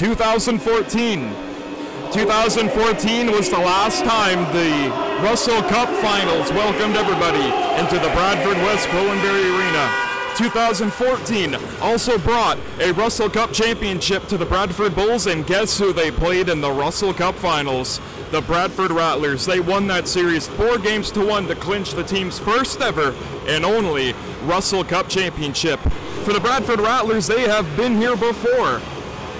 2014. 2014 was the last time the Russell Cup Finals welcomed everybody into the Bradford West Gwillimbury Arena. 2014 also brought a Russell Cup championship to the Bradford Bulls, and guess who they played in the Russell Cup Finals? The Bradford Rattlers. They won that series four games to one to clinch the team's first ever and only Russell Cup championship. For the Bradford Rattlers, they have been here before.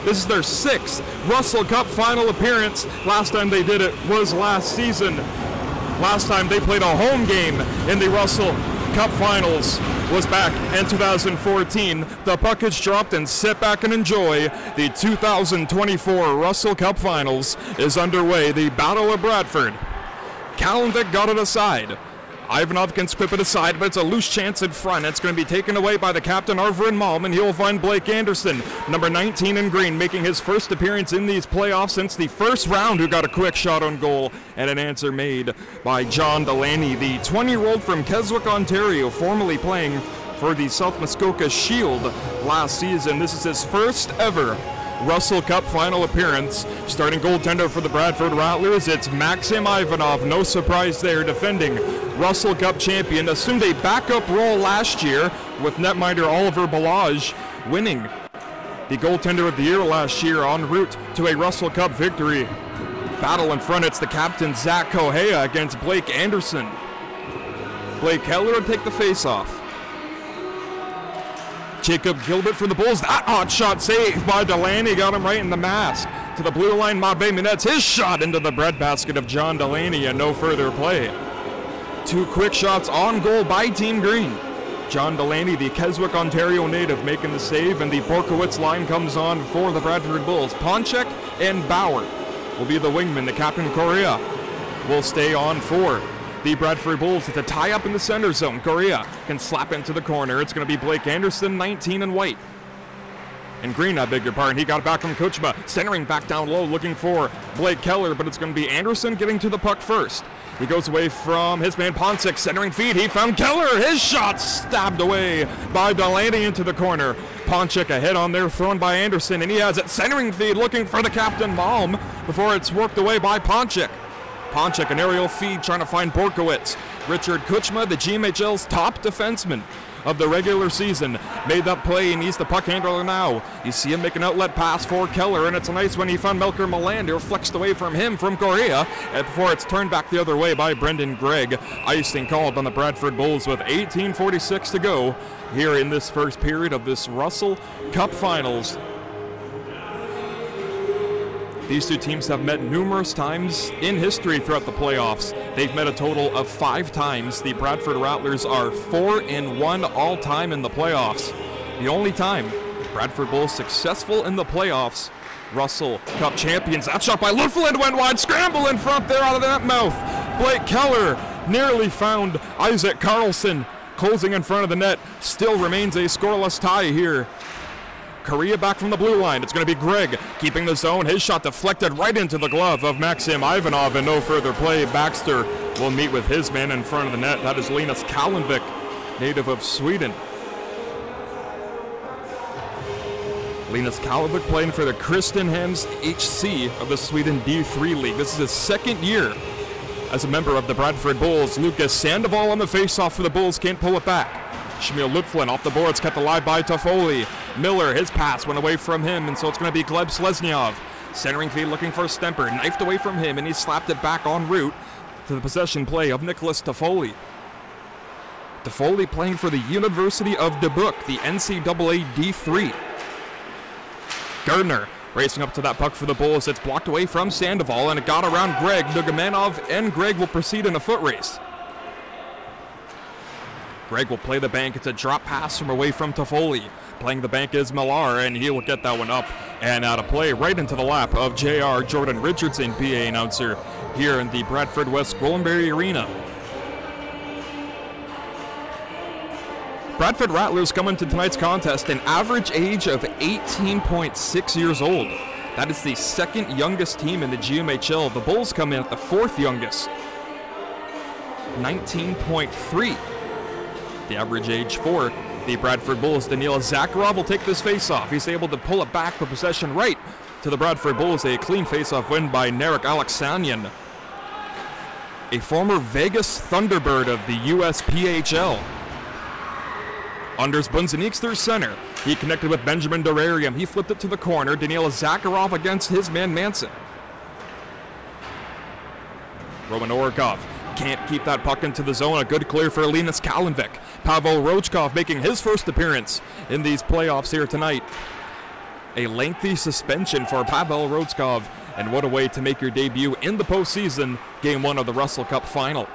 This is their sixth Russell Cup final appearance. Last time they did it was last season. Last time they played a home game in the Russell Cup Finals was back in 2014. The puck is dropped and sit back and enjoy. The 2024 Russell Cup Finals is underway. The Battle of Bradford. Kalinvik got it aside. Ivanov can squip it aside, but it's a loose chance in front. It's going to be taken away by the captain, Arvin Malm, and he'll find Blake Anderson, number 19 in green, making his first appearance in these playoffs since the first round, who got a quick shot on goal and an answer made by John Delaney, the 20 year old from Keswick, Ontario, formerly playing for the South Muskoka Shield last season. This is his first ever Russell Cup final appearance. Starting goaltender for the Bradford Rattlers, it's Maxim Ivanov. No surprise there, defending Russell Cup champion. Assumed a backup role last year with netminder Oliver Balaj winning the goaltender of the year last year en route to a Russell Cup victory. Battle in front, it's the captain Zach Kohea against Blake Anderson. Blake Keller will take the face-off. Jacob Gilbert for the Bulls. That hot shot saved by Delaney got him right in the mask. To the blue line, Mabe Minetz. His shot into the breadbasket of John Delaney and no further play. Two quick shots on goal by Team Green. John Delaney, the Keswick, Ontario native, making the save, and the Borkowitz line comes on for the Bradford Bulls. Ponchek and Bauer will be the wingman. The captain, Korea, will stay on for the Bradford Bulls. It's a tie up in the center zone. Korea can slap into the corner. It's going to be Blake Anderson, 19 and white. And green, I beg your pardon. He got it back from Kuchma, centering back down low, looking for Blake Keller, but it's going to be Anderson getting to the puck first. He goes away from his man Ponsic, centering feed. He found Keller. His shot stabbed away by Delaney into the corner. Ponchik ahead on there thrown by Anderson, and he has it centering feed looking for the captain Malm before it's worked away by Ponchik. Ponchik, an aerial feed trying to find Borkowitz. Richard Kuchma, the GMHL's top defenseman of the regular season, made that play and he's the puck handler now. You see him make an outlet pass for Keller, and it's a nice when he found Melker Melander, flexed away from him from Correa, and before it's turned back the other way by Brendan Gregg. Icing called on the Bradford Bulls with 18.46 to go here in this first period of this Russell Cup Finals. These two teams have met numerous times in history throughout the playoffs. They've met a total of five times. The Bradford Rattlers are four and one all time in the playoffs. The only time Bradford Bulls successful in the playoffs. Russell Cup champions. That shot by Lutflin went wide. Scramble in front there out of that mouth. Blake Keller nearly found Isaac Carlson closing in front of the net. Still remains a scoreless tie here Correa back from the blue line. It's going to be Gregg keeping the zone. His shot deflected right into the glove of Maxim Ivanov and no further play. Baxter will meet with his man in front of the net. That is Linus Kalinvik, native of Sweden. Linus Kalinvik playing for the Kristenhems HC of the Sweden D3 League. This is his second year as a member of the Bradford Bulls. Lucas Sandoval on the faceoff for the Bulls can't pull it back. Shamil Lutflin off the boards, kept alive by Toffoli. Miller, his pass went away from him, and so it's going to be Gleb Slesnyov. Centering feed looking for Stemper, knifed away from him, and he slapped it back en route to the possession play of Nicholas Toffoli. Toffoli playing for the University of Dubuque, the NCAA D3. Gardner racing up to that puck for the Bulls. It's blocked away from Sandoval, and it got around Gregg. Nugamanov and Gregg will proceed in a foot race. Gregg will play the bank. It's a drop pass from away from Toffoli. Playing the bank is Millar, and he will get that one up and out of play right into the lap of JR Jordan Richardson, PA announcer, here in the Bradford West Gwillimbury Arena. Bradford Rattlers come into tonight's contest an average age of 18.6 years old. That is the second youngest team in the GMHL. The Bulls come in at the fourth youngest, 19.3 the average age for the Bradford Bulls. Daniil Zakharov will take this face off. He's able to pull it back for possession right to the Bradford Bulls. A clean face-off win by Narek Alexanian, a former Vegas Thunderbird of the USPHL. Anders Bunzeniks through center. He connected with Benjamin Durarium. He flipped it to the corner. Daniel Zakharov against his man Manson. Roman Orikov can't keep that puck into the zone. A good clear for Linus Kalinvik. Pavel Rochkov making his first appearance in these playoffs here tonight. A lengthy suspension for Pavel Rochkov, and what a way to make your debut in the postseason, game one of the Russell Cup final.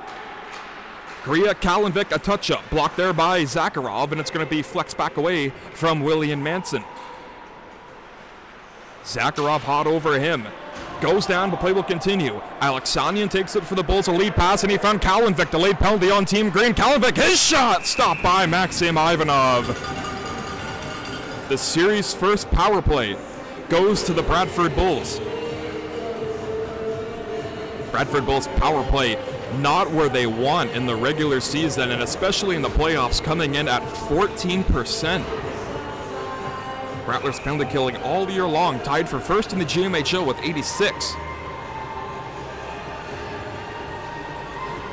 Correa Kalinvik, a touch up, blocked there by Zakharov, and it's going to be flexed back away from William Manson. Zakharov hot over him. Goes down, but play will continue. Alexanian takes it for the Bulls, a lead pass, and he found Kalinvik. Delayed penalty on Team Green. Kalinvik, his shot stopped by Maxim Ivanov. The series' first power play goes to the Bradford Bulls. Bradford Bulls power play not where they want in the regular season and especially in the playoffs coming in at 14%. Rattlers penalty killing all year long, tied for first in the GMHL with 86.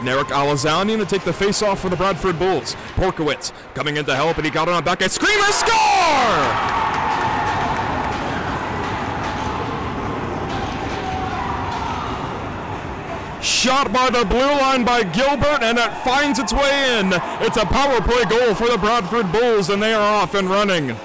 Narek Alexanian to take the face-off for the Bradford Bulls. Borkowitz coming in to help, and he got it on back at Screamer. Score! Shot by the blue line by Gilbert, and it finds its way in. It's a power play goal for the Bradford Bulls, and they are off and running.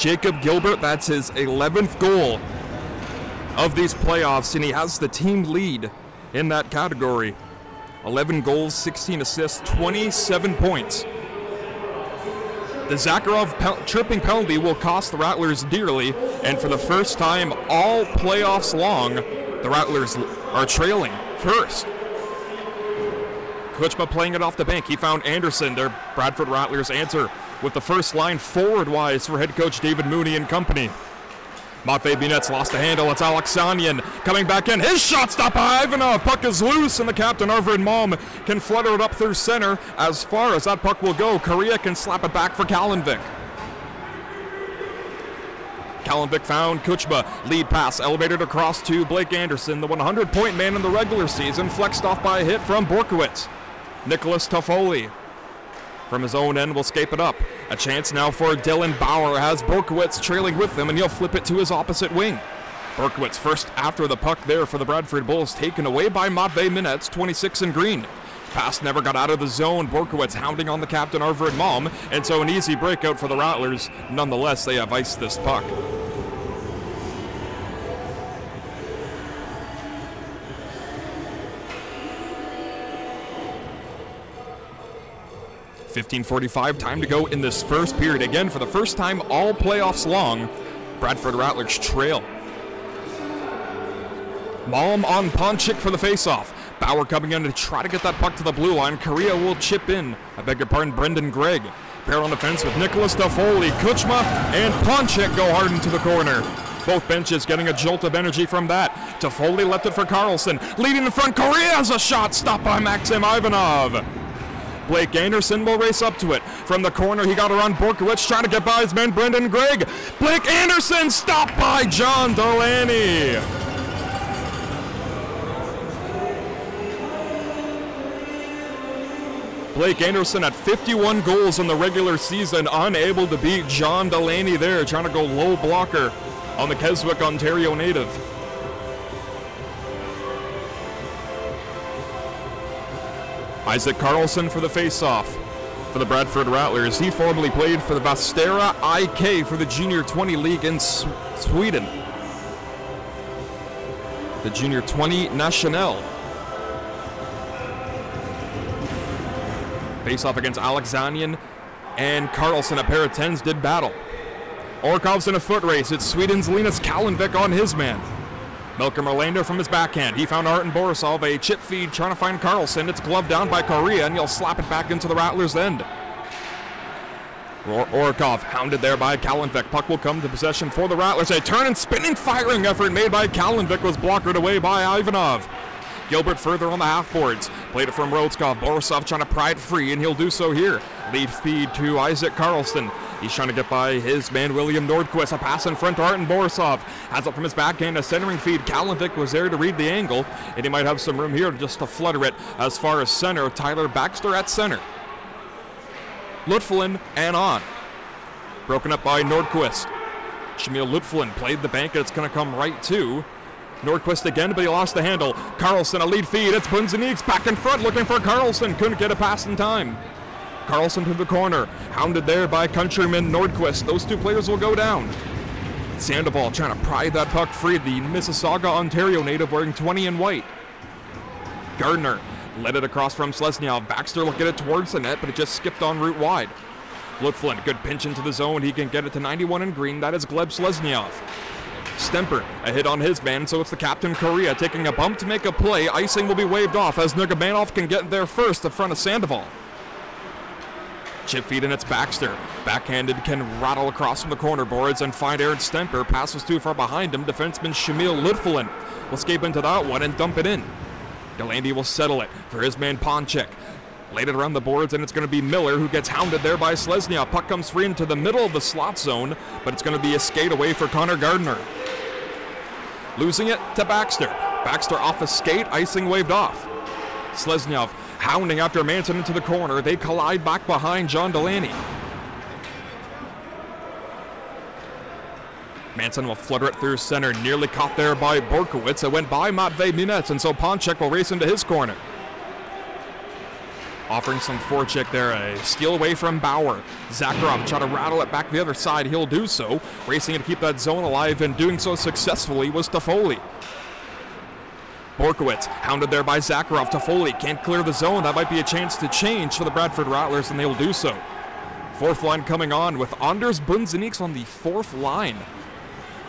Jacob Gilbert, that's his 11th goal of these playoffs, and he has the team lead in that category. 11 goals, 16 assists, 27 points. The Zakharov pe- tripping penalty will cost the Rattlers dearly, and for the first time all playoffs long, the Rattlers are trailing first. Kuchma playing it off the bank. He found Anderson. Their Bradford Rattlers answer with the first line forward wise for head coach David Mooney and company. Matvey Minets lost the handle. It's Alexanian coming back in. His shot stopped by Ivanov. Puck is loose, and the captain, Arvid Malm, can flutter it up through center. As far as that puck will go, Correa can slap it back for Kalinvik. Kalinvik found Kuchma. Lead pass elevated across to Blake Anderson, the 100 point man in the regular season, flexed off by a hit from Borkowitz. Nicholas Toffoli from his own end will scape it up. A chance now for Dylan Bauer has Borkowitz trailing with him, and he'll flip it to his opposite wing. Borkowitz first after the puck there for the Bradford Bulls, taken away by Matvey Minets, 26 in green. Pass never got out of the zone. Borkowitz hounding on the captain, Arvid Malm, and so an easy breakout for the Rattlers. Nonetheless, they have iced this puck. 15:45 time to go in this first period. Again, for the first time all playoffs long, Bradford Rattlers trail. Malm on Ponchik for the faceoff. Bauer coming in to try to get that puck to the blue line. Correa will chip in. I beg your pardon, Brendan Gregg. Pair on the fence with Nicholas Toffoli, Kuchma, and Ponchik go hard into the corner. Both benches getting a jolt of energy from that. Toffoli left it for Carlson. Leading in front, Correa has a shot stopped by Maxim Ivanov. Blake Anderson will race up to it. From the corner, he got around Borkowitz, trying to get by his man Brendan Gregg. Blake Anderson stopped by John Delaney. Blake Anderson at 51 goals in the regular season, unable to beat John Delaney there, trying to go low blocker on the Keswick, Ontario native. Isaac Carlson for the faceoff for the Bradford Rattlers. He formerly played for the Vastera IK for the Junior 20 League in Sweden. The Junior 20 National. Face off against Alexanian and Carlson. A pair of tens did battle. Orkov's in a foot race. It's Sweden's Linus Kalinvik on his man. Malcolm Orlando from his backhand. He found Artem Borisov, a chip feed trying to find Carlson. It's gloved down by Correa, and he'll slap it back into the Rattlers' end. Or- Orikov hounded there by Kalinvik. Puck will come to possession for the Rattlers. A turn and spinning firing effort made by Kalinvik was blocked away by Ivanov. Gilbert further on the half boards. Played it from Rodskov. Borisov trying to pry it free, and he'll do so here. Lead feed to Isaac Carlson. He's trying to get by his man William Nordquist. A pass in front to Artem Borisov. Has it from his backhand. A centering feed. Kalinvik was there to read the angle, and he might have some room here just to flutter it as far as center. Tyler Baxter at center. Lutflin and on. Broken up by Nordquist. Shamil Lutflin played the bank, and it's going to come right to Nordquist again, but he lost the handle. Carlson, a lead feed. It's Bunzeniks back in front looking for Carlson. Couldn't get a pass in time. Carlson to the corner. Hounded there by countryman Nordquist. Those two players will go down. Sandoval trying to pry that puck free. The Mississauga, Ontario native wearing 20 in white. Gardner led it across from Slesnyov. Baxter get it towards the net, but it just skipped on route wide. Lutflin, good pinch into the zone. He can get it to 91 in green. That is Gleb Slesnyov. Stemper, a hit on his man, so it's the captain Correa taking a bump to make a play. Icing will be waved off as Nugamanov can get there first in front of Sandoval. Chip feed and it's Baxter. Backhanded can rattle across from the corner boards and find Aaron Stemper. Passes too far behind him. Defenseman Shamil Lutfulin will escape into that one and dump it in. Delaney will settle it for his man Ponchek. Laid it around the boards, and it's going to be Miller who gets hounded there by Slesnyov. Puck comes free into the middle of the slot zone, but it's going to be a skate away for Connor Gardner. Losing it to Baxter. Baxter off a skate, icing waved off. Slesnyov hounding after Manson into the corner. They collide back behind John Delaney. Manson will flutter it through center, nearly caught there by Borkowitz. It went by Matvey Minets, and so Ponchek will race into his corner. Offering some forecheck there, a steal away from Bauer. Zakharov try to rattle it back the other side. He'll do so. Racing to keep that zone alive and doing so successfully was Toffoli. Borkowitz hounded there by Zakharov. Toffoli can't clear the zone. That might be a chance to change for the Bradford Rattlers, and they will do so. Fourth line coming on with Anders Bunzeniks on the fourth line.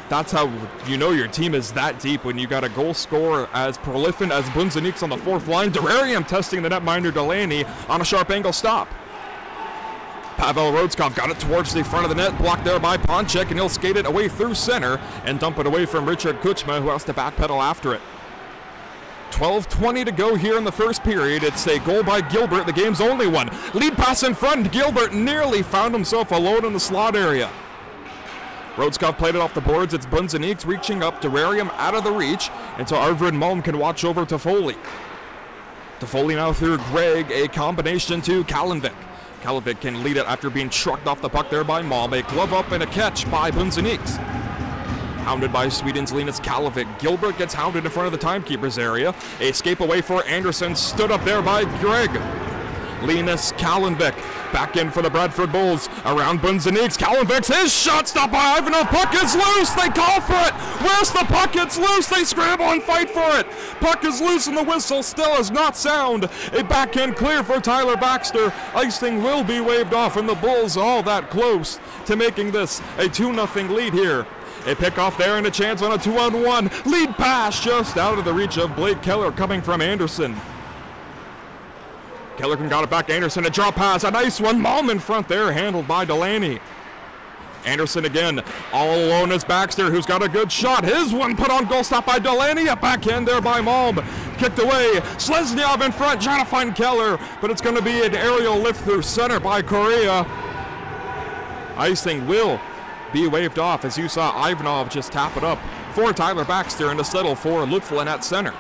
That's how you know your team is that deep when you got a goal scorer as prolific as Bunzeniks on the fourth line. Durarium testing the netminder Delaney on a sharp angle stop. Pavel Rodskov got it towards the front of the net, blocked there by Ponchek, and he'll skate it away through center and dump it away from Richard Kuchma, who has to backpedal after it. 12-20 to go here in the first period. It's a goal by Gilbert, the game's only one. Lead pass in front. Gilbert nearly found himself alone in the slot area. Rodskov played it off the boards. It's Bunzeniks reaching up. Durarium out of the reach until Arvid Malm can watch over to Toffoli. Toffoli now through Gregg, a combination to Kalinvik. Kalinvik can lead it after being trucked off the puck there by Malm. A glove up and a catch by Bunzeniks. Hounded by Sweden's Linus Kalinvik. Gilbert gets hounded in front of the timekeeper's area. A escape away for Anderson. Stood up there by Gregg. Linus Kalinvik back in for the Bradford Bulls around Bunzeniks. Kalinvik's his shot stopped by Ivanov. Puck is loose. They call for it. Where's the puck? It's loose. They scramble and fight for it. Puck is loose and the whistle still is not sound. A backhand clear for Tyler Baxter. Icing will be waved off and the Bulls all that close to making this a 2-0 lead here. A pickoff there and a chance on a two-on-one. Lead pass just out of the reach of Blake Keller coming from Anderson. Keller can got it back. Anderson, a drop pass, a nice one. Malm in front there, handled by Delaney. Anderson again, all alone is Baxter, who's got a good shot. His one put on goal, stop by Delaney. A backhand there by Malm. Kicked away. Slesnyov in front, trying to find Keller, but it's going to be an aerial lift through center by Correa. Icing will be waved off as you saw Ivanov just tap it up for Tyler Baxter and to settle for Lutflin at center.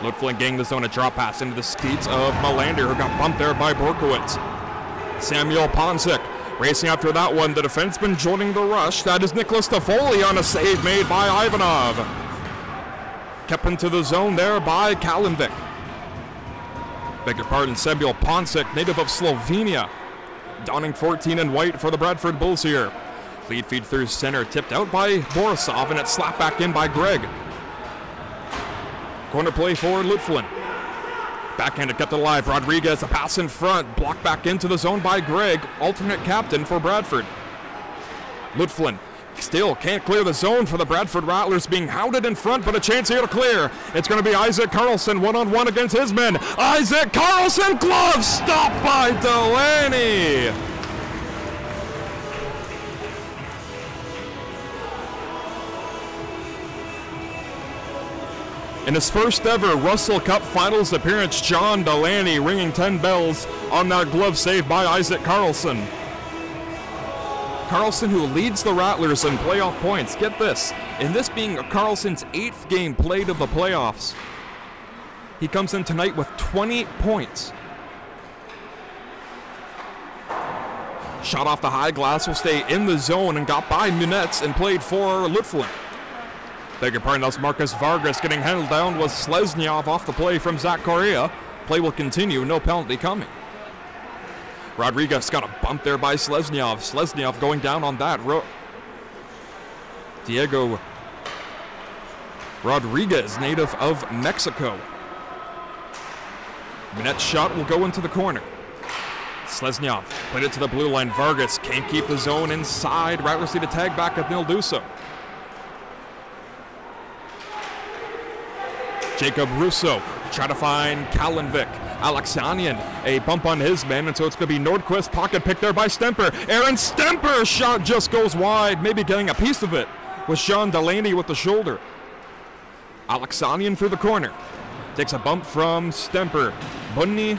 Lutflin getting the zone a drop pass into the skates of Melander, who got bumped there by Borkowitz. Samuel Ponsic racing after that one. The defenseman joining the rush. That is Nicholas Toffoli on a save made by Ivanov. Kept into the zone there by Kalinvik. Beg your pardon, Samuel Ponsic, native of Slovenia. Donning 14 and white for the Bradford Bulls here. Lead feed through center, tipped out by Borisov, and it's slapped back in by Gregg. Corner play for Lutflin. Backhanded kept alive. Rodriguez, a pass in front. Blocked back into the zone by Gregg, alternate captain for Bradford. Lutflin still can't clear the zone for the Bradford Rattlers being hounded in front, but a chance here to clear. It's going to be Isaac Carlson one on one against his men. Isaac Carlson, glove stopped by Delaney. In his first ever Russell Cup Finals appearance, John Delaney ringing 10 bells on that glove save by Isaac Carlson. Carlson, who leads the Rattlers in playoff points. Get this, in this being Carlson's eighth game played of the playoffs, he comes in tonight with 20 points. Shot off the high glass will stay in the zone and got by Minets and played for Lutflin. Your pardon, that's Marcus Vargas getting handled down was Slesnyov off the play from Zach Correa. Play will continue, no penalty coming. Rodriguez got a bump there by Slesnyov. Slesnyov going down on that. Ro- Diego Rodriguez, native of Mexico. Net shot will go into the corner. Slesnyov put it to the blue line. Vargas can't keep the zone inside. See the tag back at Nil Duso. Jacob Russo try to find Kalinvik. Alexanian, a bump on his man, and so it's going to be Nordquist. Pocket pick there by Stemper. Aaron Stemper shot just goes wide, maybe getting a piece of it with Sean Delaney with the shoulder. Alexanian through the corner. Takes a bump from Stemper. Bunny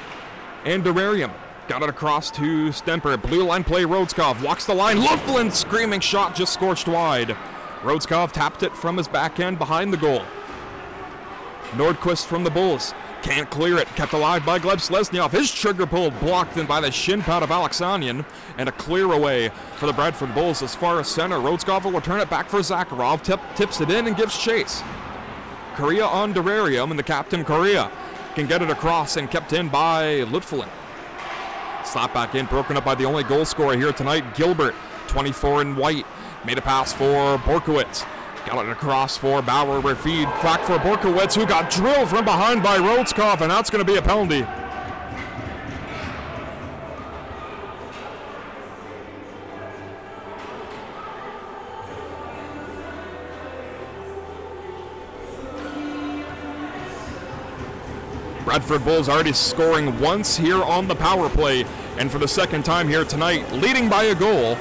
and Durarium. Got it across to Stemper. Blue line play, Rodeskov. Walks the line. Lutflin screaming shot just scorched wide. Rodeskov tapped it from his back end behind the goal. Nordquist from the Bulls. Can't clear it. Kept alive by Gleb Slesnyov. His trigger pull blocked in by the shin pad of Alexanian. And a clear away for the Bradford Bulls as far as center. Rodeskov will return it back for Zakharov. Tip, tips it in and gives chase. Correa on Durarium, and the captain Correa can get it across and kept in by Lutflin. Slap back in, broken up by the only goal scorer here tonight, Gilbert, 24 in white. Made a pass for Borkowitz. Got it across for Bauer, feed back for Borkowitz, who got drilled from behind by Rodeskov, and that's going to be a penalty. Bradford Bulls already scoring once here on the power play, and for the second time here tonight, leading by a goal,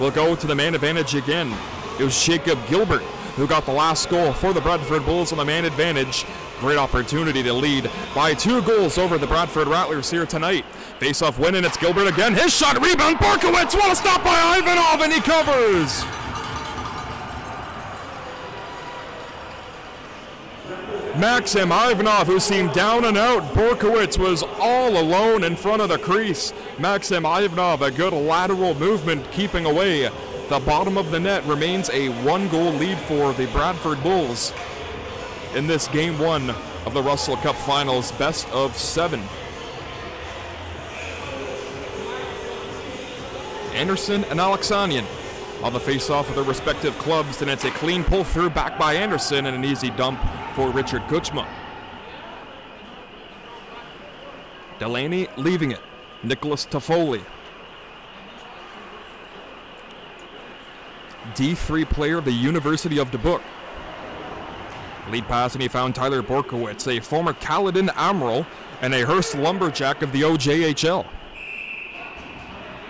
will go to the man advantage again. It was Jacob Gilbert who got the last goal for the Bradford Bulls on the man advantage. Great opportunity to lead by two goals over the Bradford Rattlers here tonight. Face-off win, and it's Gilbert again. His shot, rebound, Borkowitz, what a stop by Ivanov, and he covers. Maxim Ivanov, who seemed down and out. Borkowitz was all alone in front of the crease. Maxim Ivanov, a good lateral movement, keeping away. The bottom of the net remains a one goal lead for the Bradford Bulls in this game one of the Russell Cup Finals, best of seven. Anderson and Alexanian on the face-off of their respective clubs, and it's a clean pull through back by Anderson and an easy dump for Richard Kuchma. Delaney leaving it. Nicholas Toffoli. D3 player of the University of Dubuque. Lead pass, and he found Tyler Borkowitz, a former Caledon Admiral and a Hearst Lumberjack of the OJHL.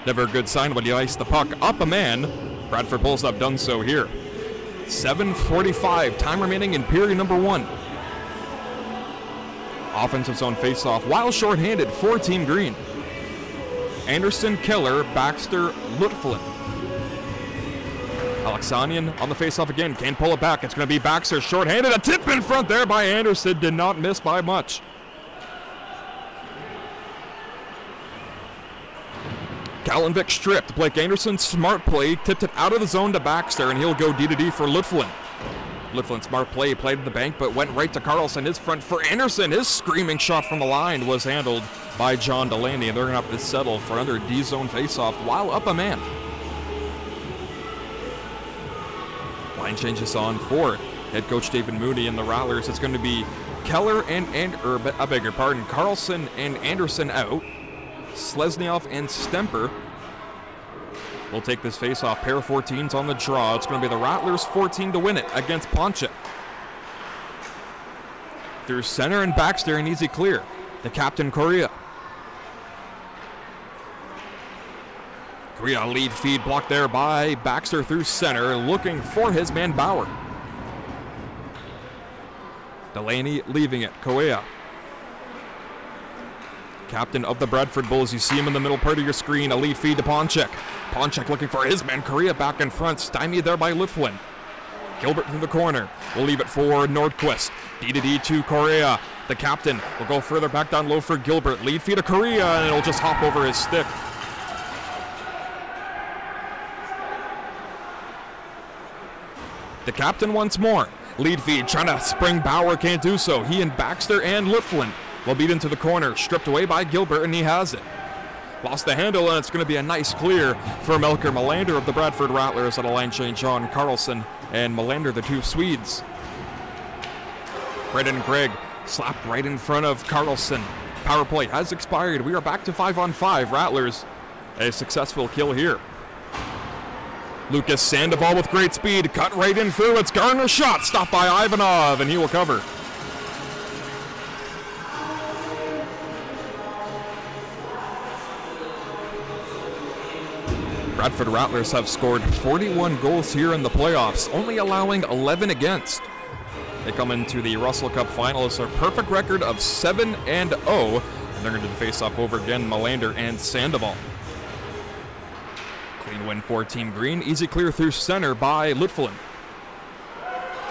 Never a good sign when you ice the puck up a man. Bradford Bulls have done so here. 7.45, time remaining in period number one. Offensive zone faceoff while shorthanded for Team Green. Anderson, Keller, Baxter, Lutflin. Alexanian on the faceoff again. Can't pull it back. It's going to be Baxter shorthanded. A tip in front there by Anderson. Did not miss by much. Kalinvik stripped. Blake Anderson, smart play, tipped it out of the zone to Baxter, and he'll go D to D for Lutflin. Lutflin, smart play, played to the bank, but went right to Carlson. His front for Anderson. His screaming shot from the line was handled by John Delaney, and they're going to have to settle for another D zone faceoff while up a man. Line changes on for head coach David Mooney and the Rattlers. It's going to be Keller and, and er, or, I beg your pardon, Carlson and Anderson out. Slesnyov and Stemper will take this face-off. Pair of 14s on the draw. It's going to be the Rattlers 14 to win it against Poncha. Through center and Baxter, an easy clear. The captain, Correa. Correa lead feed blocked there by Baxter through center, looking for his man Bauer. Delaney leaving it. Correa. Captain of the Bradford Bulls. You see him in the middle part of your screen. A lead feed to Ponchek. Ponchek looking for his man. Correa back in front. Stymied there by Lutflin. Gilbert through the corner. We'll leave it for Nordquist. D to D to Correa. The captain will go further back down low for Gilbert. Lead feed to Correa, and it'll just hop over his stick. The captain once more. Lead feed trying to spring Bauer, can't do so. He and Baxter and Lutflin will beat into the corner. Stripped away by Gilbert, and he has it. Lost the handle, and it's going to be a nice clear for Melker Melander of the Bradford Rattlers at a line change on Carlson and Melander, the two Swedes. Brendan Gregg slapped right in front of Carlson. Power play has expired. We are back to five on five. Rattlers, a successful kill here. Lucas Sandoval with great speed, cut right in through. It's Gardner's shot, stopped by Ivanov, and he will cover. Bradford Rattlers have scored 41 goals here in the playoffs, only allowing 11 against. They come into the Russell Cup finals, a perfect record of 7 and 0, and they're going to face off over again Melander and Sandoval. Win for Team Green, easy clear through center by Lutflin.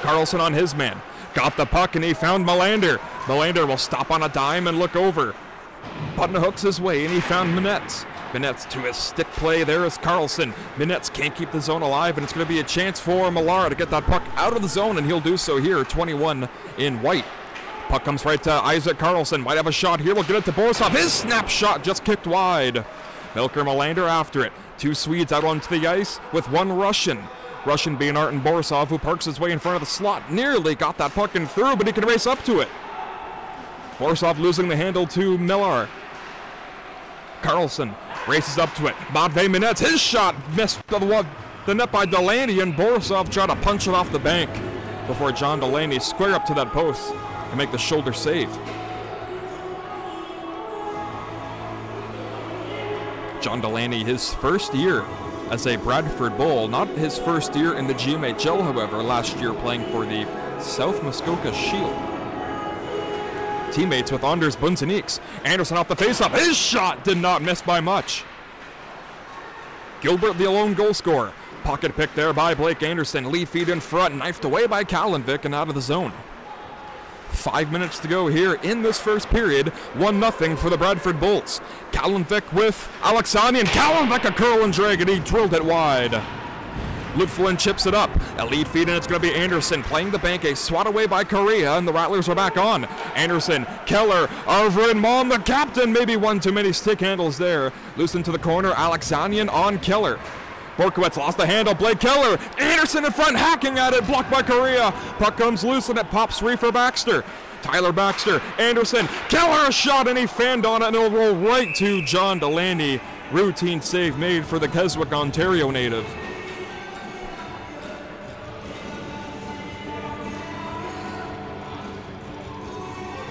Carlson on his man, got the puck and he found Melander. Melander will stop on a dime and look over. Button hooks his way and he found Minets. Minets to his stick play. There is Carlson. Minets can't keep the zone alive, and it's going to be a chance for Millar to get that puck out of the zone, and he'll do so here. 21 in white. Puck comes right to Isaac Carlson. Might have a shot here. We'll get it to Borisov. His snapshot just kicked wide. Melker Melander after it. Two Swedes out onto the ice with one Russian. Russian being Artem Borisov, who parks his way in front of the slot. Nearly got that puck in through, but he can race up to it. Borisov losing the handle to Millar. Carlson races up to it. Matvey Minets, his shot missed the, the net by Delaney, and Borisov tried to punch it off the bank before John Delaney square up to that post and make the shoulder save. John Delaney, his first year as a Bradford Bull, not his first year in the GMHL, however, last year playing for the South Muskoka Shield teammates with Anders Bunzeniks. Anderson off the faceoff. His shot did not miss by much. Gilbert, the lone goal scorer. Pocket pick there by Blake Anderson. Lead feed in front, knifed away by Kalinvik and out of the zone. Five minutes to go here in this first period. 1 0 for the Bradford Bulls. Kalinvik with Alexanian. Kalinvik a curl and drag, and he drilled it wide. Lutflin chips it up. A lead feed, and it's going to be Anderson playing the bank. A swat away by Correa, and the Rattlers are back on. Anderson, Keller, Arvid Malm, the captain. Maybe one too many stick handles there. Loose into the corner. Alexanian on Keller. Borkowitz lost the handle. Blake Keller. Anderson in front, hacking at it. Blocked by Correa. Puck comes loose, and it pops free for Baxter. Tyler Baxter, Anderson, Keller a shot, and he fanned on it, and it'll roll right to John Delaney. Routine save made for the Keswick, Ontario native.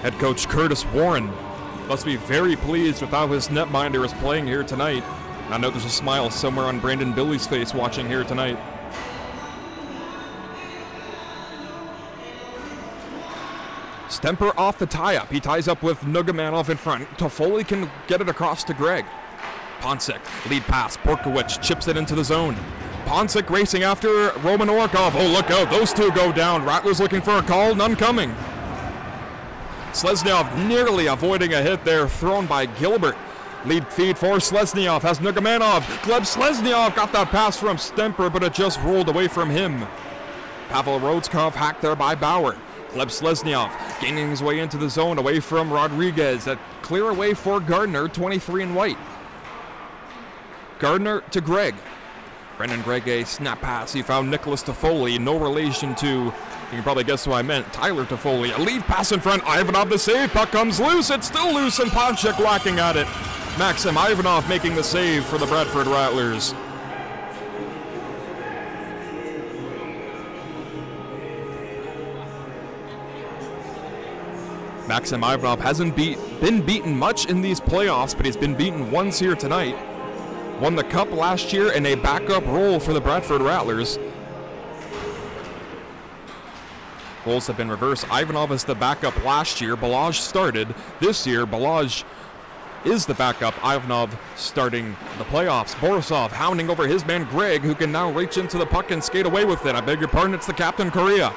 Head coach Curtis Warren must be very pleased with how his netminder is playing here tonight. I know there's a smile somewhere on Brandon Billy's face watching here tonight. Stemper off the tie-up. He ties up with Nugamanov in front. Toffoli can get it across to Gregg. Ponsek, lead pass. Borkowitz chips it into the zone. Ponsek racing after Roman Orkov. Oh, look out. Those two go down. Rattlers looking for a call. None coming. Slesnyov nearly avoiding a hit there thrown by Gilbert. Lead feed for Slesnyov has Nugamanov. Gleb Slesnyov got that pass from Stemper, but it just rolled away from him. Pavel Rodskov hacked there by Bauer. Gleb Slesnyov gaining his way into the zone away from Rodriguez. A clear away for Gardner, 23 and white. Gardner to Gregg. Brendan Gregg a snap pass. He found Nicholas Toffoli, no relation to you can probably guess who I meant. Tyler Toffoli. A lead pass in front. Ivanov the save. Puck comes loose. It's still loose, and Ponchek whacking at it. Maxim Ivanov making the save for the Bradford Rattlers. Maxim Ivanov hasn't beat, been beaten much in these playoffs, but he's been beaten once here tonight. Won the cup last year in a backup role for the Bradford Rattlers. Roles have been reversed. Ivanov is the backup last year. Balaj started. This year, Balaj is the backup. Ivanov starting the playoffs. Borisov hounding over his man Gregg, who can now reach into the puck and skate away with it. I beg your pardon, it's the captain, Correa.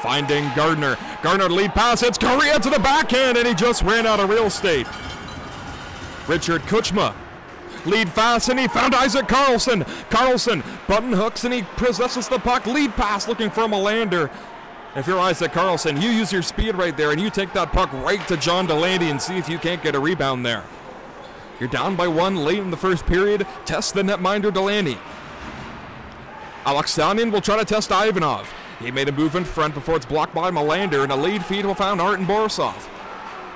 Finding Gardner. Gardner lead pass. It's Correa to the backhand, and he just ran out of real estate. Richard Kuchma lead fast, and he found Isaac Carlson. Carlson button hooks, and he possesses the puck. Lead pass looking for a Melander. If you're Isaac Carlson, you use your speed right there, and you take that puck right to John Delaney and see if you can't get a rebound there. You're down by one late in the first period. Test the netminder Delaney. Alexanian will try to test Ivanov. He made a move in front before it's blocked by Melander, and a lead feed will found Artem Borisov.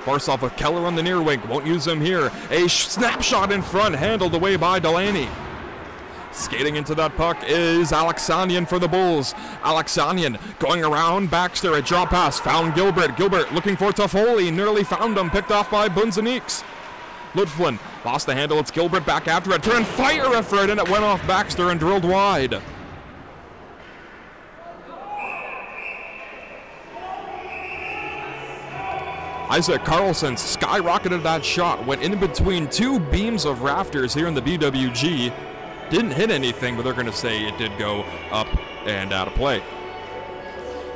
Borisov with Keller on the near wing, won't use him here. A snapshot in front, handled away by Delaney. Skating into that puck is Alexanian for the Bulls. Alexanian going around Baxter, a drop pass, found Gilbert. Gilbert looking for Toffoli, nearly found him, picked off by Bunzeniks. Lutflin lost the handle, it's Gilbert back after it, turn fire effort, and it went off Baxter and drilled wide. Isaac Carlson skyrocketed that shot, went in between two beams of rafters here in the BWG. Didn't hit anything, but they're going to say it did go up and out of play.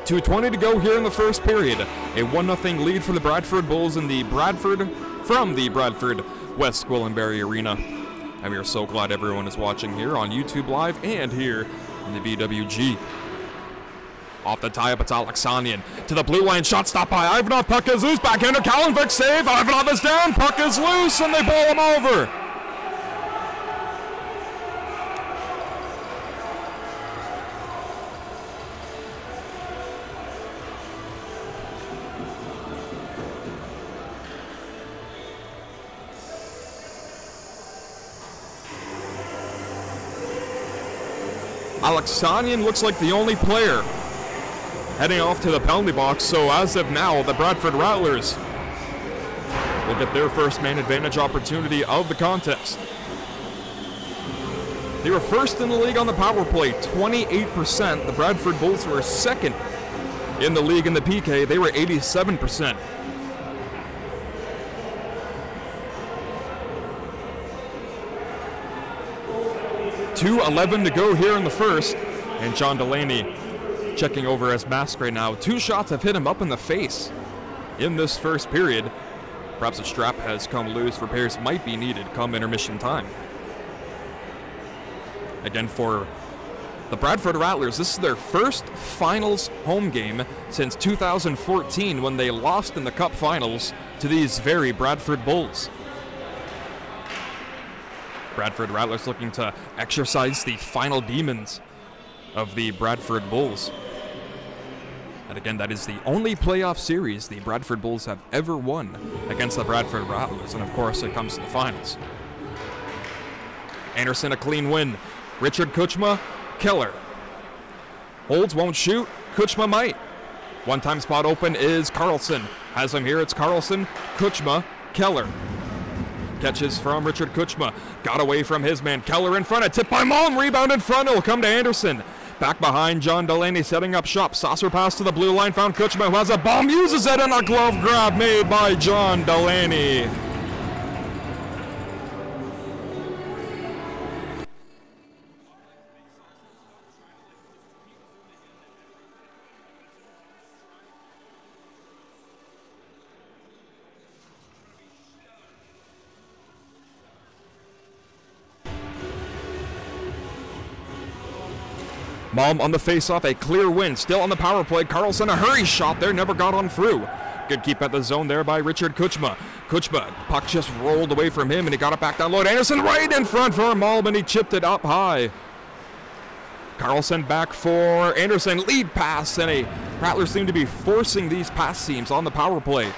2.20 to go here in the first period. A 1 0 lead for the Bradford Bulls in the Bradford, from the Bradford West Gwillimbury Arena. And we are so glad everyone is watching here on YouTube Live and here in the BWG. Off the tie up, it's Alexanian. To the blue line, shot stopped by Ivanov. Puck is loose. Backhander Kalinvik save. Ivanov is down. Puck is loose, and they bowl him over. Alexanian looks like the only player heading off to the penalty box. So as of now, the Bradford Rattlers will get their first man advantage opportunity of the contest. They were first in the league on the power play, 28%. The Bradford Bulls were second in the league in the PK. They were 87%. Two eleven to go here in the first, and John Delaney checking over his mask right now. Two shots have hit him up in the face in this first period. Perhaps a strap has come loose. Repairs might be needed come intermission time. Again, for the Bradford Rattlers, this is their first finals home game since 2014 when they lost in the Cup finals to these very Bradford Bulls. Bradford Rattlers looking to exercise the final demons of the Bradford Bulls. And again, that is the only playoff series the Bradford Bulls have ever won against the Bradford Rattlers. And of course, it comes to the finals. Anderson, a clean win. Richard Kuchma, killer. Holds, won't shoot. Kuchma might. One time spot open is Carlson. Has him here. It's Carlson, Kuchma, Keller. Catches from Richard Kuchma. Got away from his man. Keller in front. A tip by Malm. Rebound in front. It'll come to Anderson. Back behind John Delaney setting up shop. Saucer pass to the blue line. Found Kuchma who has a bomb. Uses it and a glove grab made by John Delaney. On the faceoff, a clear win. Still on the power play. Carlson, a hurry shot there, never got on through. Good keep at the zone there by Richard Kuchma. Kuchma, puck just rolled away from him and he got it back down low. Anderson right in front for Malm and he chipped it up high. Carlson back for Anderson. Lead pass and a Rattlers seem to be forcing these pass seams on the power play.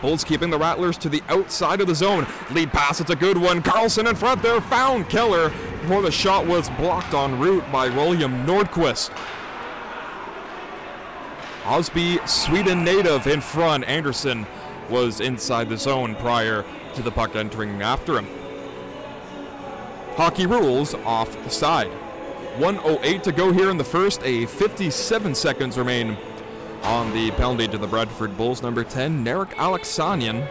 Bulls keeping the Rattlers to the outside of the zone. Lead pass, it's a good one. Carlson in front there, found Keller before the shot was blocked en route by William Nordquist. Osby, Sweden native in front. Anderson was inside the zone prior to the puck entering after him. Hockey rules off the side. 108 to go here in the first, a 57 seconds remain on the penalty to the Bradford Bulls. Number 10, Narek Alexanian,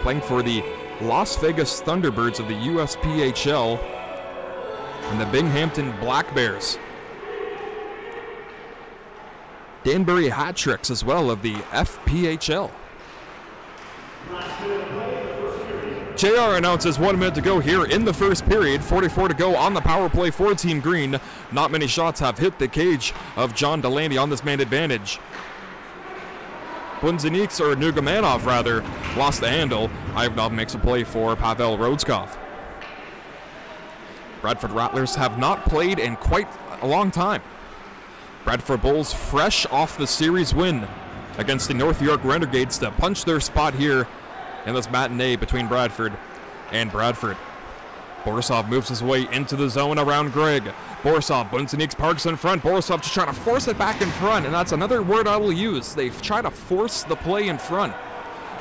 playing for the Las Vegas Thunderbirds of the USPHL and the Binghamton Black Bears. Danbury Hat Tricks as well of the FPHL. JR announces one minute to go here in the first period. 44 to go on the power play for Team Green. Not many shots have hit the cage of John Delaney on this man advantage. Bunzeniks, or Nugamanov rather, lost the handle. Ivanov makes a play for Pavel Rodskov. Bradford Rattlers have not played in quite a long time. Bradford Bulls fresh off the series win against the North York Renegades to punch their spot here in this matinee between Bradford and Bradford. Borisov moves his way into the zone around Gregg. Borisov, Bunzeniks parks in front. Borisov just trying to force it back in front, and that's another word I will use. They try to force the play in front.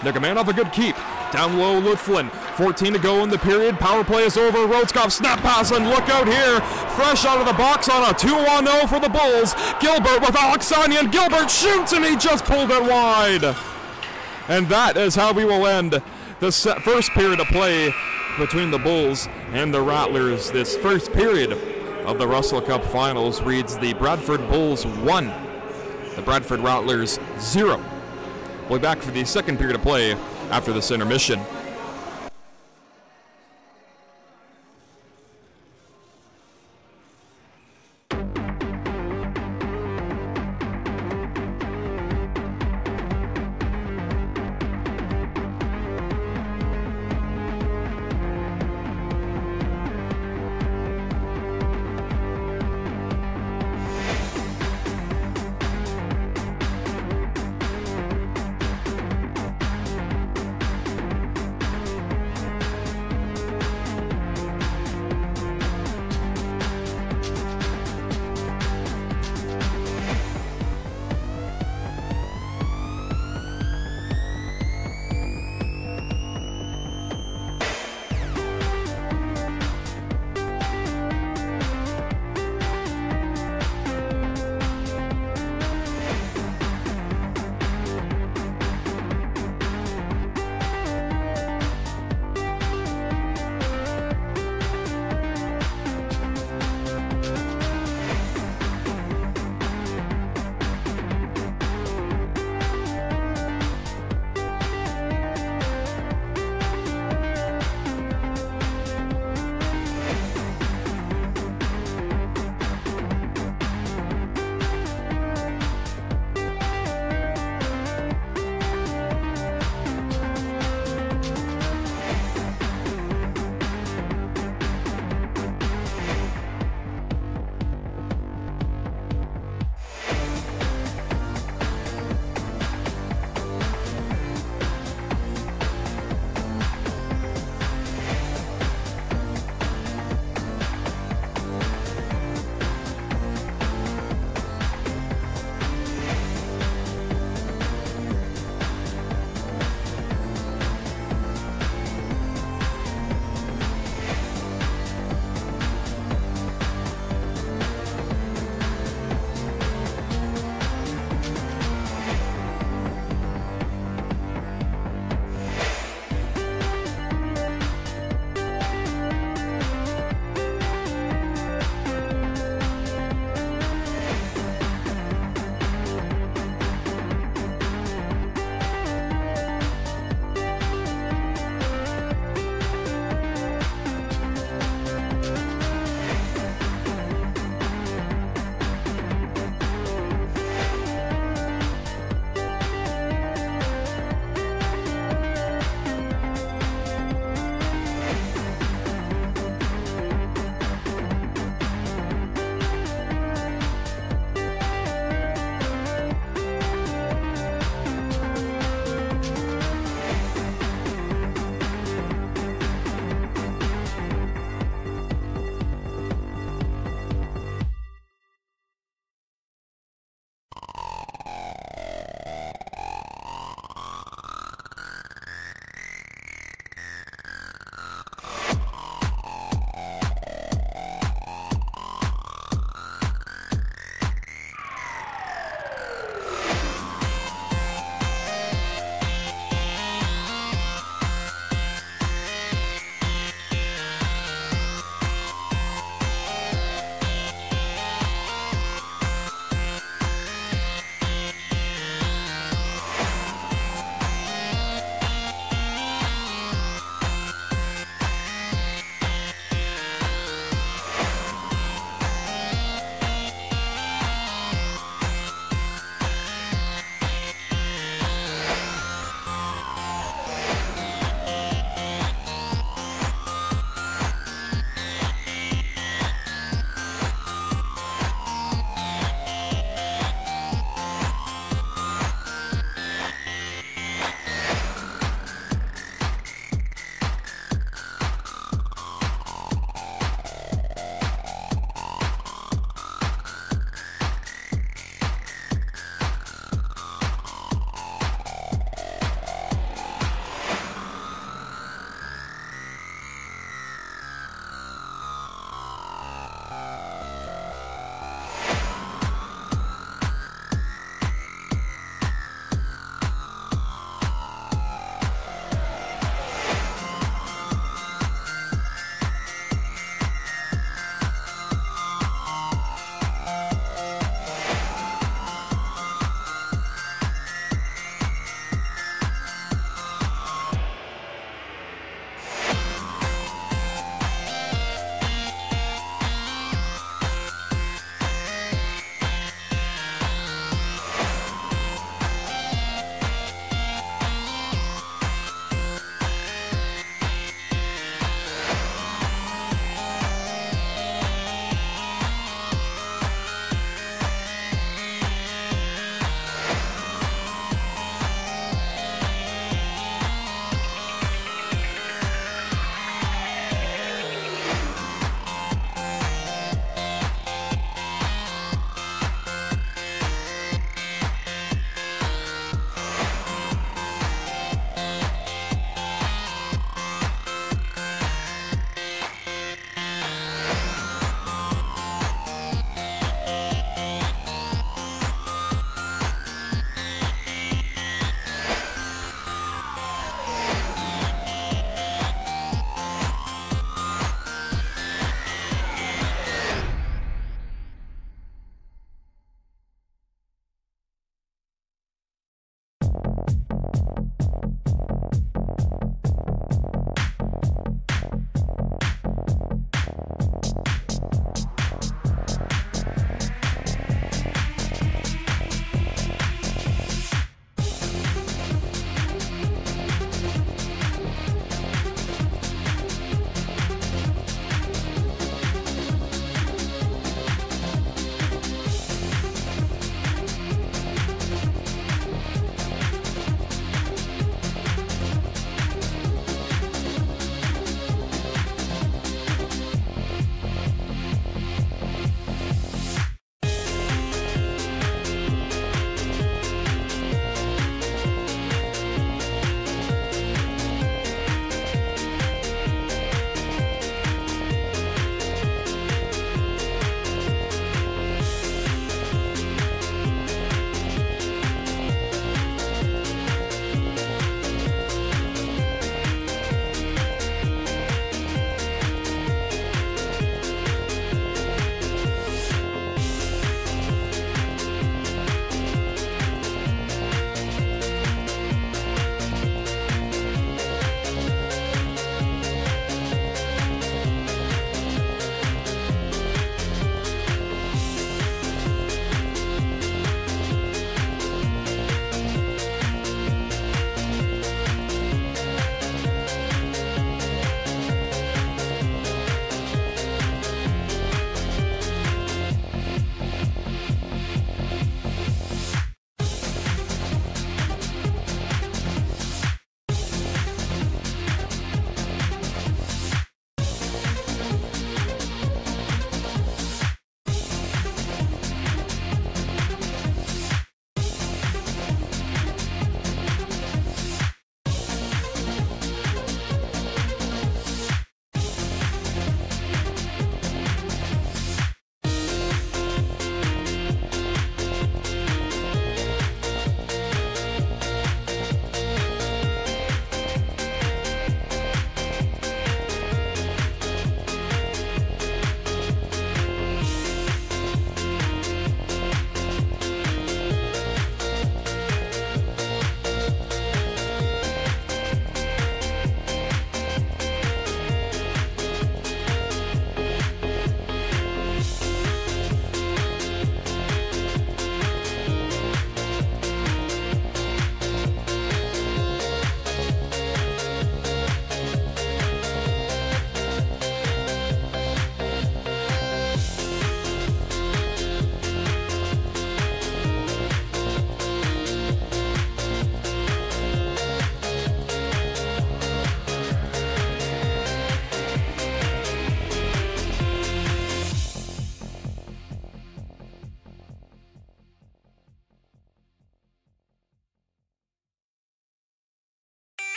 Nugamanov a good keep. Down low, Lutflin. 14 to go in the period. Power play is over. Rodskov snap pass and look out here. Fresh out of the box on a 2-1-0 for the Bulls. Gilbert with Alexanian. Gilbert shoots and he just pulled it wide. And that is how we will end the first period of play between the Bulls and the Rattlers. This first period of the Russell Cup Finals reads the Bradford Bulls 1, the Bradford Rattlers 0. We'll be back for the second period of play after this intermission.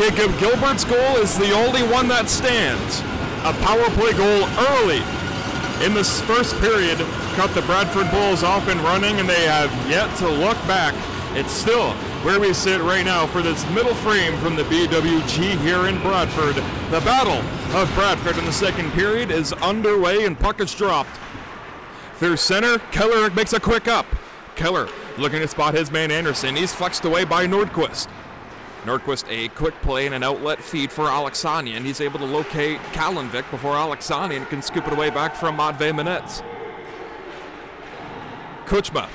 Jacob Gilbert's goal is the only one that stands. A power play goal early in this first period cut the Bradford Bulls off and running, and they have yet to look back. It's still where we sit right now for this middle frame from the BWG here in Bradford. The Battle of Bradford in the second period is underway, and puck is dropped. Through center, Keller makes a quick up. Keller looking to spot his man Anderson. He's flexed away by Nordquist. Nordquist a quick play and an outlet feed for Alexanian. He's able to locate Kalinvik before Alexanian can scoop it away back from Matvey Minets. Kuchma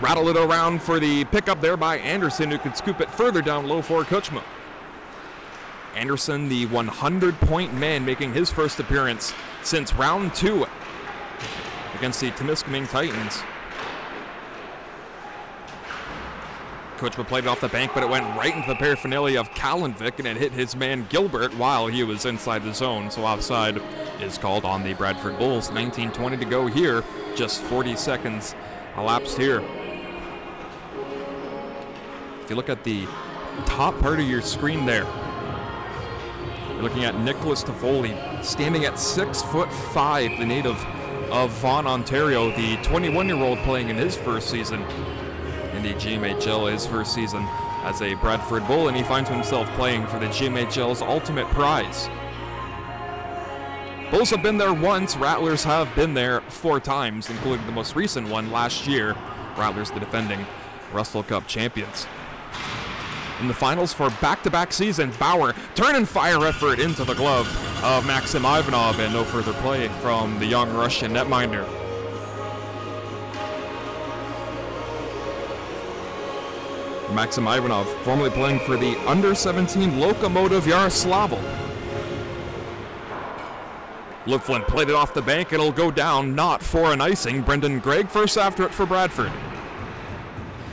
rattle it around for the pickup there by Anderson, who can scoop it further down low for Kuchma. Anderson, the 100 point man, making his first appearance since round two against the Temiskaming Titans. Kuchma played it off the bank, but it went right into the paraphernalia of Kalinvik and it hit his man Gilbert while he was inside the zone. So offside is called on the Bradford Bulls. 19-20 to go here. Just 40 seconds elapsed here. If you look at the top part of your screen there, you're looking at Nicholas Toffoli standing at six foot five, the native of Vaughan, Ontario, the 21-year-old playing in his first season in the GMHL his first season as a Bradford Bull, and he finds himself playing for the GMHL's ultimate prize. Bulls have been there once, Rattlers have been there four times, including the most recent one last year. Rattlers, the defending Russell Cup champions. In the finals for back-to-back season, Bauer turn and fire effort into the glove of Maxim Ivanov, and no further play from the young Russian netminder. Maxim Ivanov, formerly playing for the under-17 Lokomotiv Yaroslavl. Lutflin played it off the bank. It'll go down, not for an icing. Brendan Gregg first after it for Bradford.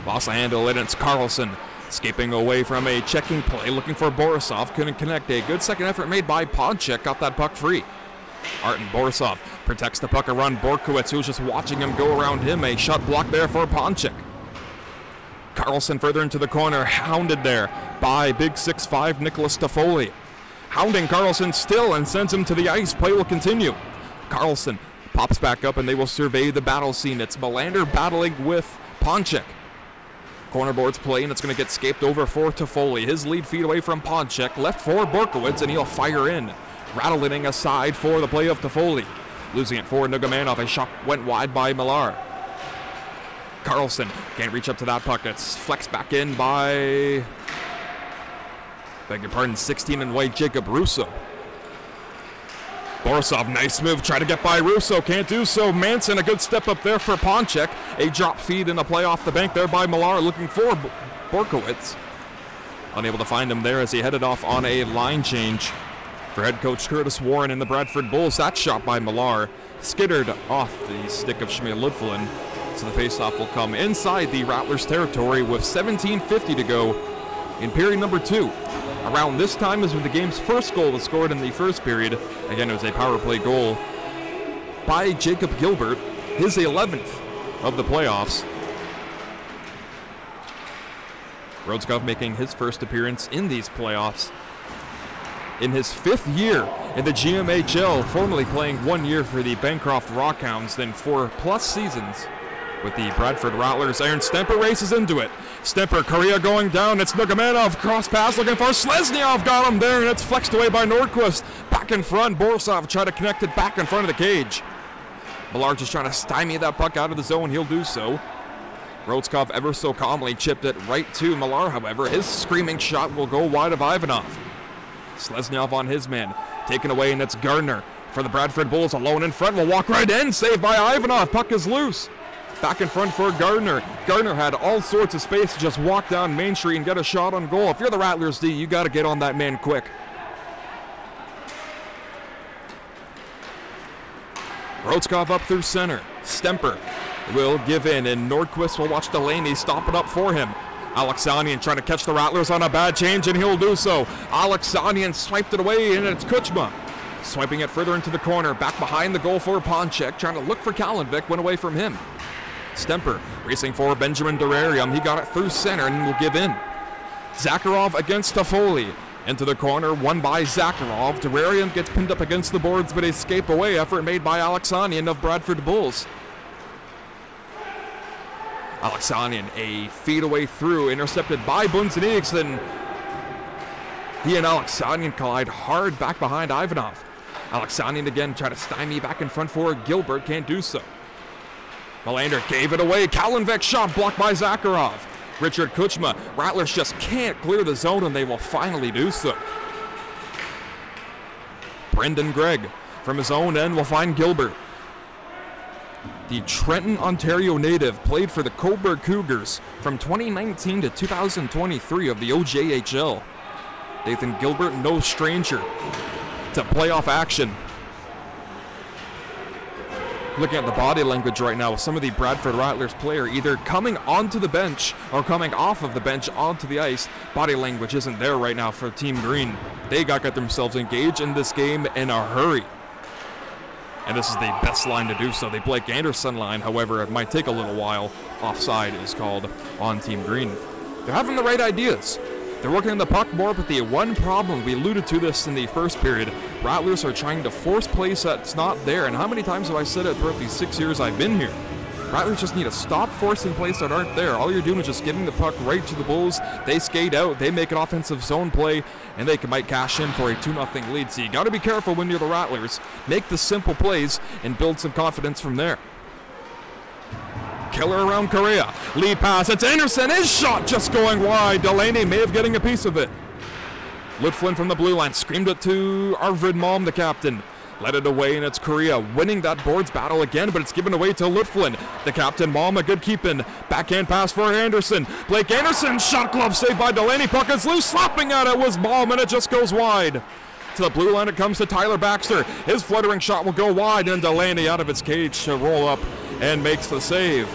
A handle, and it's Carlson escaping away from a checking play, looking for Borisov. Couldn't connect. A good second effort made by Podchek. Got that puck free. Artem Borisov protects the puck around Borkowitz, who's just watching him go around him. A shot block there for Ponchik. Carlson further into the corner, hounded there by big 6'5 Nicholas Toffoli. Hounding Carlson still and sends him to the ice. Play will continue. Carlson pops back up and they will survey the battle scene. It's Melander battling with Ponchik. Corner boards play and it's going to get scaped over for Toffoli. His lead feed away from Ponchik. Left for Borkowitz and he'll fire in. Rattling aside for the play of Toffoli. Losing it for Nugamanov. A shot went wide by Millar. Carlson can't reach up to that puck. It's flexed back in by, beg your pardon, 16 and white Jacob Russo. Borisov, nice move, try to get by Russo, can't do so. Manson, a good step up there for Ponchek. A drop feed and a play off the bank there by Millar, looking for Borkowitz. Unable to find him there as he headed off on a line change. For head coach Curtis Warren and the Bradford Bulls, that shot by Millar skittered off the stick of Shamil Lutflin. So the faceoff will come inside the Rattlers territory with 17.50 to go in period number two. Around this time is when the game's first goal was scored in the first period. Again, it was a power play goal by Jacob Gilbert, his 11th of the playoffs. Rodskov making his first appearance in these playoffs in his fifth year in the GMHL, formerly playing one year for the Bancroft Rockhounds, then four plus seasons with the Bradford Rattlers. Aaron Stemper races into it. Stemper, Correa going down. It's Nugamanov. Cross pass looking for Slesnyov. Got him there, and it's flexed away by Nordquist. Back in front. Borisov tried to connect it back in front of the cage. Millard just trying to stymie that puck out of the zone. He'll do so. Rodskov ever so calmly chipped it right to Millar, however. His screaming shot will go wide of Ivanov. Slesnyov on his man. Taken away, and it's Gardner for the Bradford Bulls alone in front. Will walk right in. Saved by Ivanov. Puck is loose. Back in front for Gardner. Gardner had all sorts of space to just walk down Main Street and get a shot on goal. If you're the Rattlers D, you got to get on that man quick. Rodskov up through center. Stemper will give in, and Nordquist will watch Delaney stop it up for him. Alexanian trying to catch the Rattlers on a bad change, and he'll do so. Alexanian swiped it away, and it's Kuchma. Swiping it further into the corner, back behind the goal for Ponchek, trying to look for Kalinvik, went away from him. Stemper racing for Benjamin Durarium. He got it through center and will give in. Zakharov against Toffoli. Into the corner, won by Zakharov. Terrarium gets pinned up against the boards, but escape away. Effort made by Alexanian of Bradford Bulls. Alexanian a feed away through, intercepted by Bunzeniakson. He and Alexanian collide hard back behind Ivanov. Alexanian again try to stymie back in front for Gilbert, can't do so. Melander gave it away. Kalinvik shot blocked by Zakharov. Richard Kuchma. Rattlers just can't clear the zone, and they will finally do so. Brendan Gregg from his own end will find Gilbert. The Trenton, Ontario native played for the Cobourg Cougars from 2019 to 2023 of the OJHL. Nathan Gilbert, no stranger to playoff action looking at the body language right now, with some of the Bradford Rattlers player either coming onto the bench or coming off of the bench onto the ice. Body language isn't there right now for Team Green. They got get themselves engaged in this game in a hurry. And this is the best line to do so. The Blake Anderson line, however, it might take a little while. Offside is called on Team Green. They're having the right ideas. They're working on the puck more, but the one problem, we alluded to this in the first period, Rattlers are trying to force plays that's not there. And how many times have I said it throughout these six years I've been here? Rattlers just need to stop forcing plays that aren't there. All you're doing is just giving the puck right to the Bulls. They skate out, they make an offensive zone play, and they can, might cash in for a 2 0 lead. So you got to be careful when you're the Rattlers. Make the simple plays and build some confidence from there. Keller around Correa. Lead pass. It's Anderson. His shot just going wide. Delaney may have getting a piece of it. Lutflin from the blue line screamed it to Arvid Malm, the captain. Led it away, and it's Correa winning that boards battle again, but it's given away to Lutflin. The captain, Malm, a good keeping. Backhand pass for Anderson. Blake Anderson, shot glove saved by Delaney. Puck is loose. Slapping at it was Malm, and it just goes wide. To the blue line, it comes to Tyler Baxter. His fluttering shot will go wide, and Delaney out of its cage to roll up and makes the save.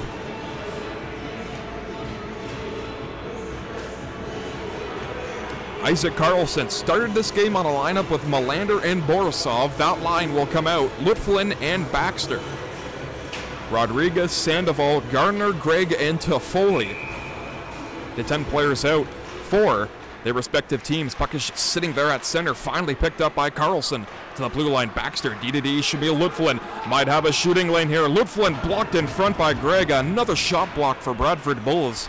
Isaac Carlson started this game on a lineup with Melander and Borisov. That line will come out Lutflin and Baxter. Rodriguez, Sandoval, Gardner, Gregg, and Toffoli. The 10 players out for their respective teams. Puck is sitting there at center, finally picked up by Carlson. To the blue line, Baxter, D to D, Shamil Lutflin might have a shooting lane here. Lutflin blocked in front by Gregg, Another shot block for Bradford Bulls.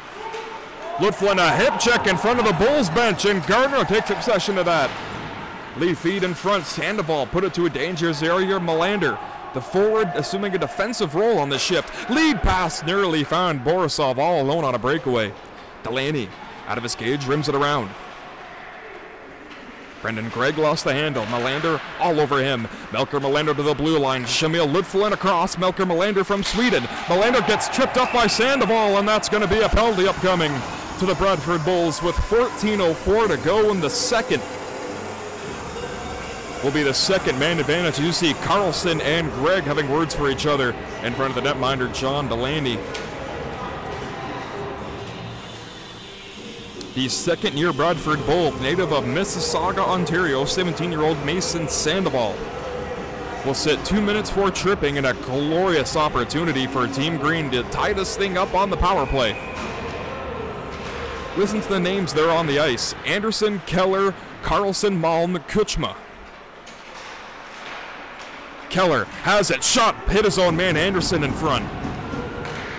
Lutflin a hip check in front of the Bulls bench, and Gardner takes possession of that. Lead feed in front, Sandoval put it to a dangerous area. Melander, the forward, assuming a defensive role on the shift. Lead pass nearly found Borisov all alone on a breakaway. Delaney out of his cage, rims it around. Brendan Gregg lost the handle. Melander all over him. Melker Melander to the blue line. Shamil Lutflin across. Melker Melander from Sweden. Melander gets tripped up by Sandoval, and that's going to be a penalty upcoming to the Bradford Bulls with 14.04 to go in the second. Will be the second man advantage. You see Carlson and Gregg having words for each other in front of the netminder, John Delaney. The second year Bradford Bull, native of Mississauga, Ontario, 17 year old Mason Sandoval, will sit two minutes for tripping in a glorious opportunity for Team Green to tie this thing up on the power play. Listen to the names there on the ice Anderson, Keller, Carlson, Malm, Kuchma. Keller has it, shot, hit his own man, Anderson in front.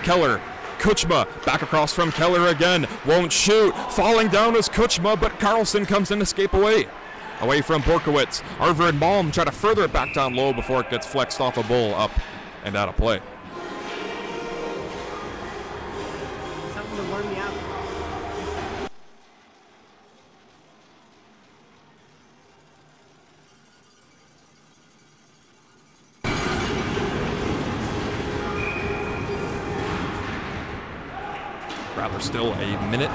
Keller Kuchma back across from Keller again. Won't shoot. Falling down is Kuchma, but Carlson comes in to escape away. Away from Borkowitz. Arvid Malm try to further it back down low before it gets flexed off a bull up and out of play. Still a minute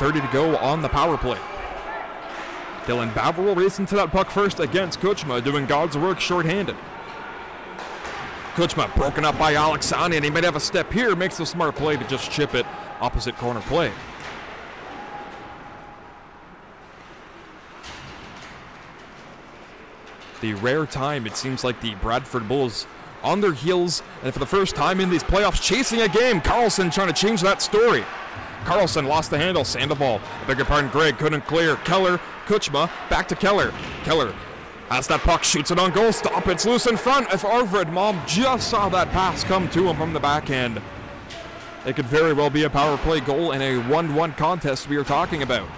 30 to go on the power play. Dylan Baverill racing to that puck first against Kuchma, doing God's work shorthanded. Kuchma broken up by Alexani, and he might have a step here. Makes a smart play to just chip it opposite corner play. The rare time it seems like the Bradford Bulls on their heels, and for the first time in these playoffs, chasing a game. Carlson trying to change that story. Carlson lost the handle. Sandoval, I beg your pardon, Gregg couldn't clear. Keller Kuchma back to Keller. Keller has that puck, shoots it on goal. Stop, it's loose in front. If Arvid Malm just saw that pass come to him from the backhand, it could very well be a power play goal in a 1 1 contest we are talking about.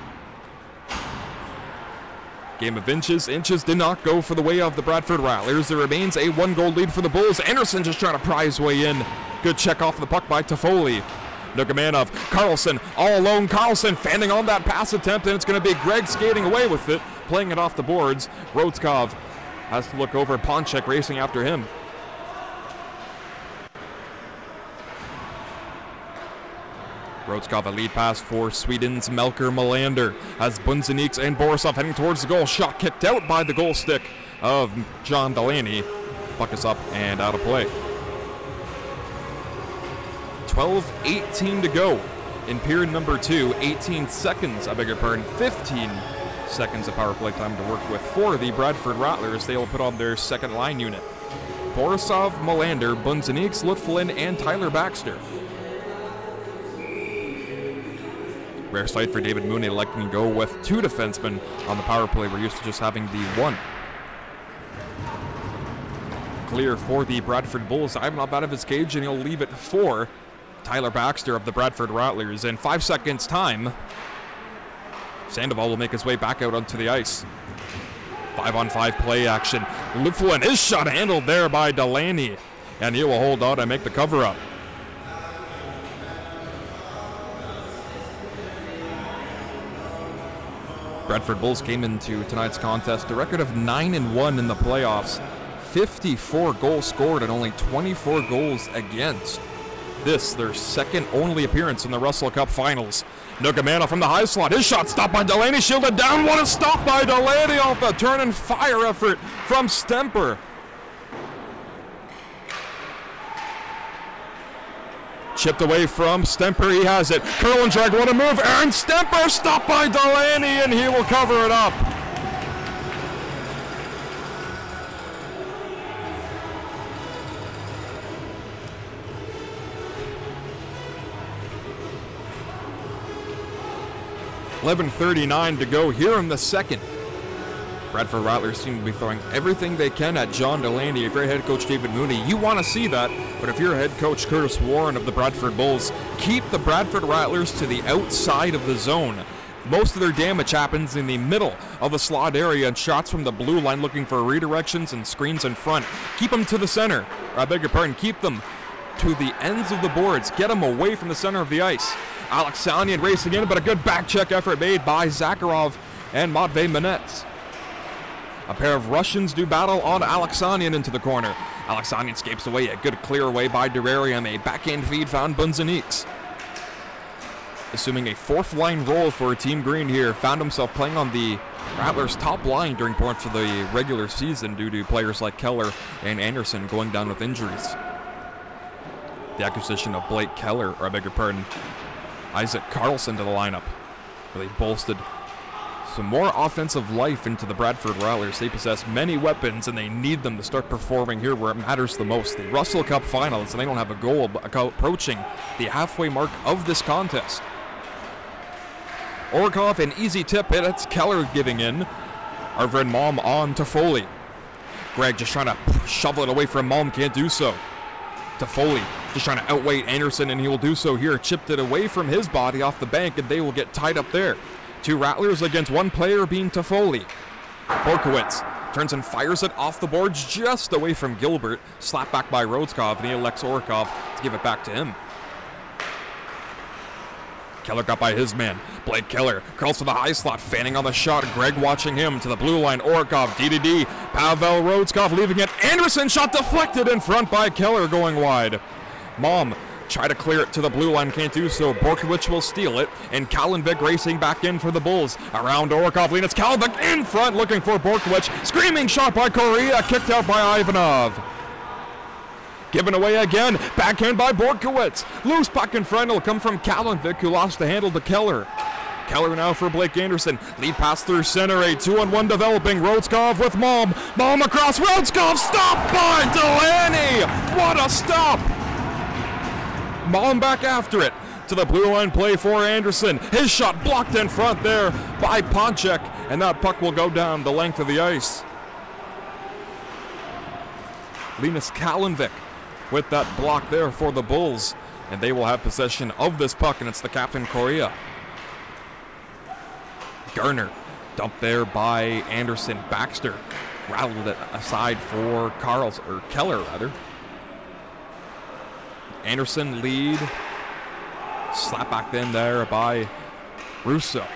Game of inches. Inches did not go for the way of the Bradford Rattlers. There remains a one goal lead for the Bulls. Anderson just trying to pry his way in. Good check off the puck by Toffoli. Nugamanov, Carlson, all alone. Carlson fanning on that pass attempt, and it's going to be Gregg skating away with it, playing it off the boards. Rodskov has to look over. Ponchek racing after him. A lead pass for Sweden's Melker Melander as Bunzeniks and Borisov heading towards the goal. Shot kicked out by the goal stick of John Delaney. Puck is up and out of play. 12 18 to go in period number two. 18 seconds, I beg your pardon, 15 seconds of power play time to work with for the Bradford Rattlers. They will put on their second line unit. Borisov, Melander, Bunzeniks, Lutflin, and Tyler Baxter. Rare sight for David Mooney electing to go with two defensemen on the power play. We're used to just having the one. Clear for the Bradford Bulls. Up out of his cage and he'll leave it for Tyler Baxter of the Bradford Rattlers. In five seconds time, Sandoval will make his way back out onto the ice. Five on five play action. Lutflin, is shot handled there by Delaney. And he will hold on and make the cover up. Bradford Bulls came into tonight's contest a record of 9 and 1 in the playoffs. 54 goals scored and only 24 goals against. This, their second only appearance in the Russell Cup finals. Nugamana from the high slot. His shot stopped by Delaney. Shielded down. What a stop by Delaney off a turn and fire effort from Stemper. Chipped away from Stemper. He has it. Curl and drag. What a move. Aaron Stemper stopped by Delaney, and he will cover it up. Eleven thirty-nine to go here in the second. Bradford Rattlers seem to be throwing everything they can at John Delaney, a great head coach David Mooney. You want to see that, but if you're head coach Curtis Warren of the Bradford Bulls, keep the Bradford Rattlers to the outside of the zone. Most of their damage happens in the middle of the slot area and shots from the blue line looking for redirections and screens in front. Keep them to the center. I beg your pardon, keep them to the ends of the boards. Get them away from the center of the ice. Alexanian racing in, but a good back check effort made by Zakharov and Matvey Minets. A pair of Russians do battle on Alexanian into the corner. Alexanian escapes away. A good clear away by Durarium. A backhand feed found Bunzeniks. Assuming a fourth line role for Team Green here, found himself playing on the Rattlers' top line during parts of the regular season due to players like Keller and Anderson going down with injuries. The acquisition of Blake Keller, or I beg your pardon, Isaac Carlson to the lineup, really bolstered some more offensive life into the Bradford Rattlers. They possess many weapons and they need them to start performing here where it matters the most. The Russell Cup Finals, and they don't have a goal approaching the halfway mark of this contest. Orkov, an easy tip, it's Keller giving in. Arvid Malm on to Foley. Gregg just trying to shovel it away from Malm, can't do so. To Foley, just trying to outweigh Anderson, and he will do so here. Chipped it away from his body off the bank, and they will get tied up there. Two Rattlers against one player being Toffoli. Borkowitz turns and fires it off the boards just away from Gilbert. Slapped back by Rodskov, and he elects Orkov to give it back to him. Keller got by his man. Blake Keller curls to the high slot, fanning on the shot. Gregg watching him to the blue line. Orkov, DDD. Pavel Rodskov leaving it. Anderson shot deflected in front by Keller going wide. Malm Try to clear it to the blue line, can't do so. Borkowitz will steal it, and Kalinvik racing back in for the Bulls. Around Orkov, Linus Kalinvik in front, looking for Borkowitz. Screaming shot by Correa, kicked out by Ivanov. Given away again, backhand by Borkowitz. Loose puck in front, it'll come from Kalinvik, who lost the handle to Keller. Keller now for Blake Anderson. Lead pass through center, a two on one developing. Rodskov with Malm. Malm across. Rodskov stopped by Delaney. What a stop! Malm back after it. to the blue line play for Anderson. His shot blocked in front there by Ponchek, and that puck will go down the length of the ice. Linus Kalinvik with that block there for the Bulls, and they will have possession of this puck, and it's the captain Correa. Garner dumped there by Anderson. Baxter rattled it aside for Carls or Keller rather. Anderson lead. Slap back in there by Russo.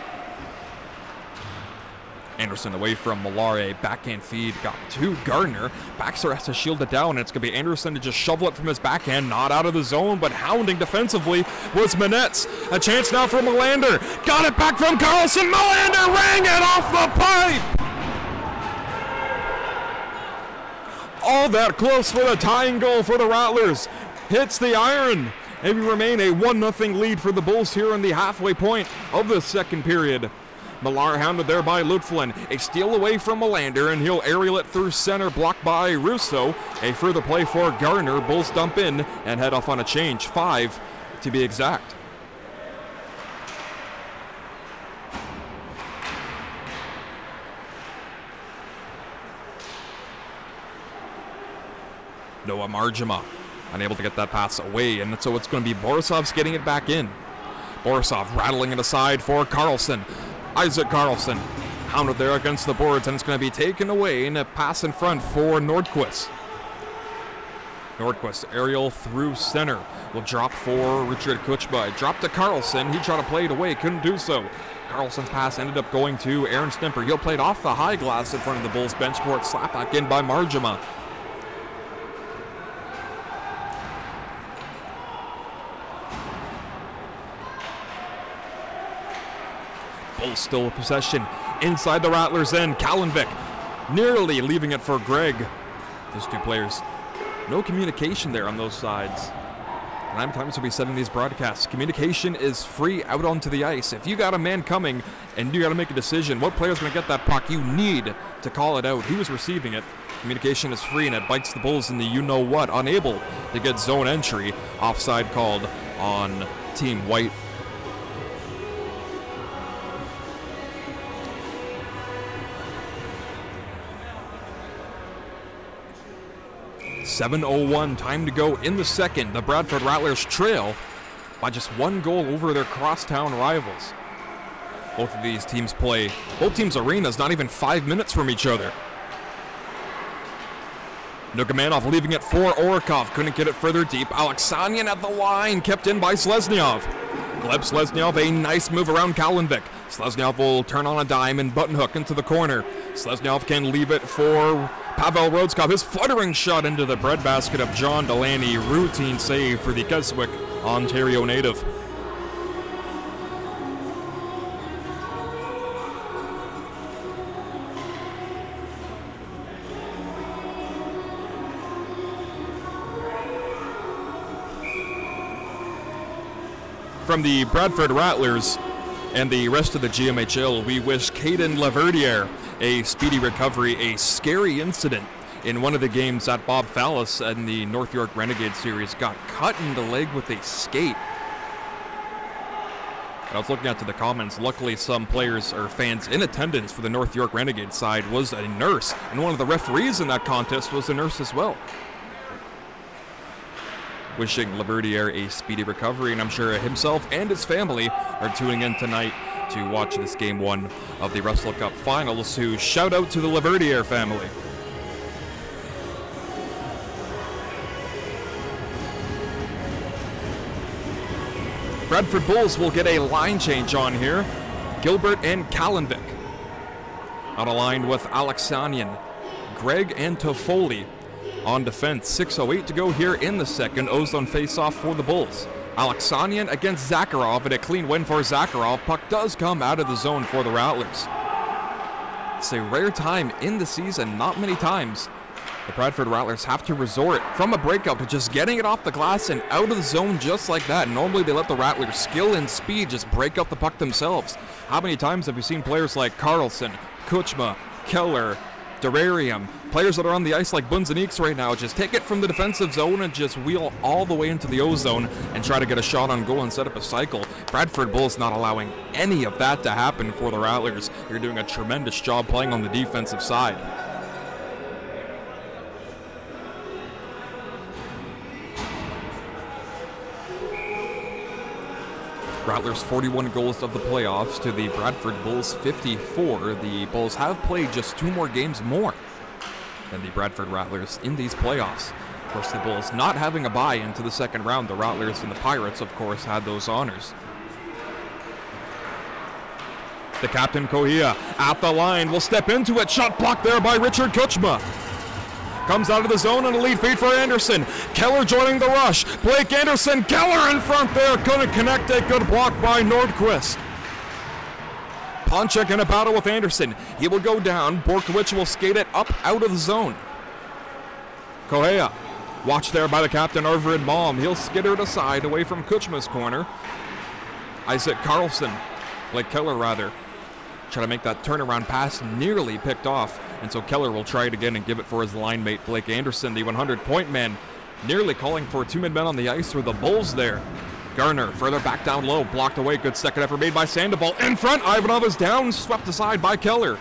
Anderson away from Malare. Backhand feed got to Gardner. Baxter has to shield it down, and it's going to be Anderson to just shovel it from his backhand. Not out of the zone, but hounding defensively was Minets. A chance now for Melander. Got it back from Carlson. Melander rang it off the pipe. All that close for the tying goal for the Rattlers. Hits the iron. We remain a 1 0 lead for the Bulls here in the halfway point of the second period. Millar hounded there by Lutflin. A steal away from Melander, and he'll aerial it through center, blocked by Russo. A further play for Gardner. Bulls dump in and head off on a change. Five to be exact. Noah Marjama unable to get that pass away, and so it's going to be Borisov's getting it back in. Borisov rattling it aside for Carlson. Isaac Carlson hounded there against the boards, and it's going to be taken away and a pass in front for Nordquist. Nordquist aerial through center will drop for Richard Kuchma. Dropped to Carlson. He tried to play it away, couldn't do so. Carlson's pass ended up going to Aaron Stemper. He'll play it off the high glass in front of the Bulls bench for. Slap back in by Marjama. Bulls still with possession inside the Rattlers end. Kalinvik nearly leaving it for Gregg. Those two players. No communication there on those sides. Nine I'm times to be setting these broadcasts. Communication is free out onto the ice. If you got a man coming and you got to make a decision, what player's going to get that puck? You need to call it out. Who is receiving it? Communication is free and it bites the Bulls in the you know what. Unable to get zone entry. Offside called on Team White 7.01 time to go in the second. The Bradford Rattlers trail by just one goal over their crosstown rivals. Both of these teams play, both teams' arenas not even five minutes from each other. Nugamanov leaving it for Orikov. Couldn't get it further deep. Alexanian at the line, kept in by Slesnyov. Gleb Slesnyov, a nice move around Kalinvik. Slesnyov will turn on a dime and button hook into the corner. Slesnyov can leave it for Pavel Rodskov. His fluttering shot into the breadbasket of John Delaney. Routine save for the Keswick, Ontario native. From the Bradford Rattlers, and the rest of the GMHL, we wish Caden Laverdiere a speedy recovery, a scary incident in one of the games that Bob Fallis and the North York Renegade series got cut in the leg with a skate. I was looking out to the comments. Luckily, some players or fans in attendance for the North York Renegade side was a nurse, and one of the referees in that contest was a nurse as well. Wishing Laverdiere a speedy recovery, and I'm sure himself and his family are tuning in tonight to watch this game one of the Russell Cup Finals. Who shout out to the Laverdiere family. Bradford Bulls will get a line change on here. Gilbert and Kalinvik. On a line with Alexanian, Gregg and Toffoli on defense. 6.08 to go here in the second. Ozone face-off for the Bulls. Alexanian against Zakharov, and a clean win for Zakharov. Puck does come out of the zone for the Rattlers. It's a rare time in the season, not many times. The Bradford Rattlers have to resort from a breakout to just getting it off the glass and out of the zone just like that. Normally they let the Rattlers' skill and speed just break up the puck themselves. How many times have we seen players like Carlson, Kuchma, Keller, Derarium, players that are on the ice like Bunzeniks right now, just take it from the defensive zone and just wheel all the way into the O zone and try to get a shot on goal and set up a cycle. Bradford Bulls not allowing any of that to happen for the Rattlers. They're doing a tremendous job playing on the defensive side. Rattlers 41 goals of the playoffs to the Bradford Bulls 54. The Bulls have played just two more games more than the Bradford Rattlers in these playoffs. Of course, the Bulls not having a bye into the second round. The Rattlers and the Pirates, of course, had those honors. The captain, Kohia, at the line, will step into it. Shot blocked there by Richard Kuchma. Comes out of the zone and a lead feed for Anderson. Keller joining the rush. Blake Anderson, Keller in front there. Couldn't connect. A good block by Nordquist. Ponchek in a battle with Anderson. He will go down. Borkowitz will skate it up out of the zone. Kohea, watched there by the captain, Arvid Malm. He'll skitter it aside away from Kuchma's corner. Isaac Carlson, Blake Keller rather, try to make that turnaround pass nearly picked off. And so Keller will try it again and give it for his line mate, Blake Anderson, the 100 point man. Nearly calling for two mid men on the ice for the Bulls there. Garner further back down low, blocked away. Good second effort made by Sandoval. In front, Ivanov is down, swept aside by Keller.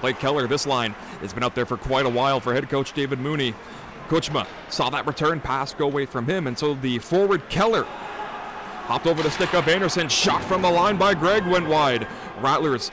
Blake Keller, this line has been out there for quite a while for head coach David Mooney. Kuchma saw that return pass go away from him, and so the forward Keller hopped over the stick of Anderson. Shot from the line by Gregg went wide. Rattlers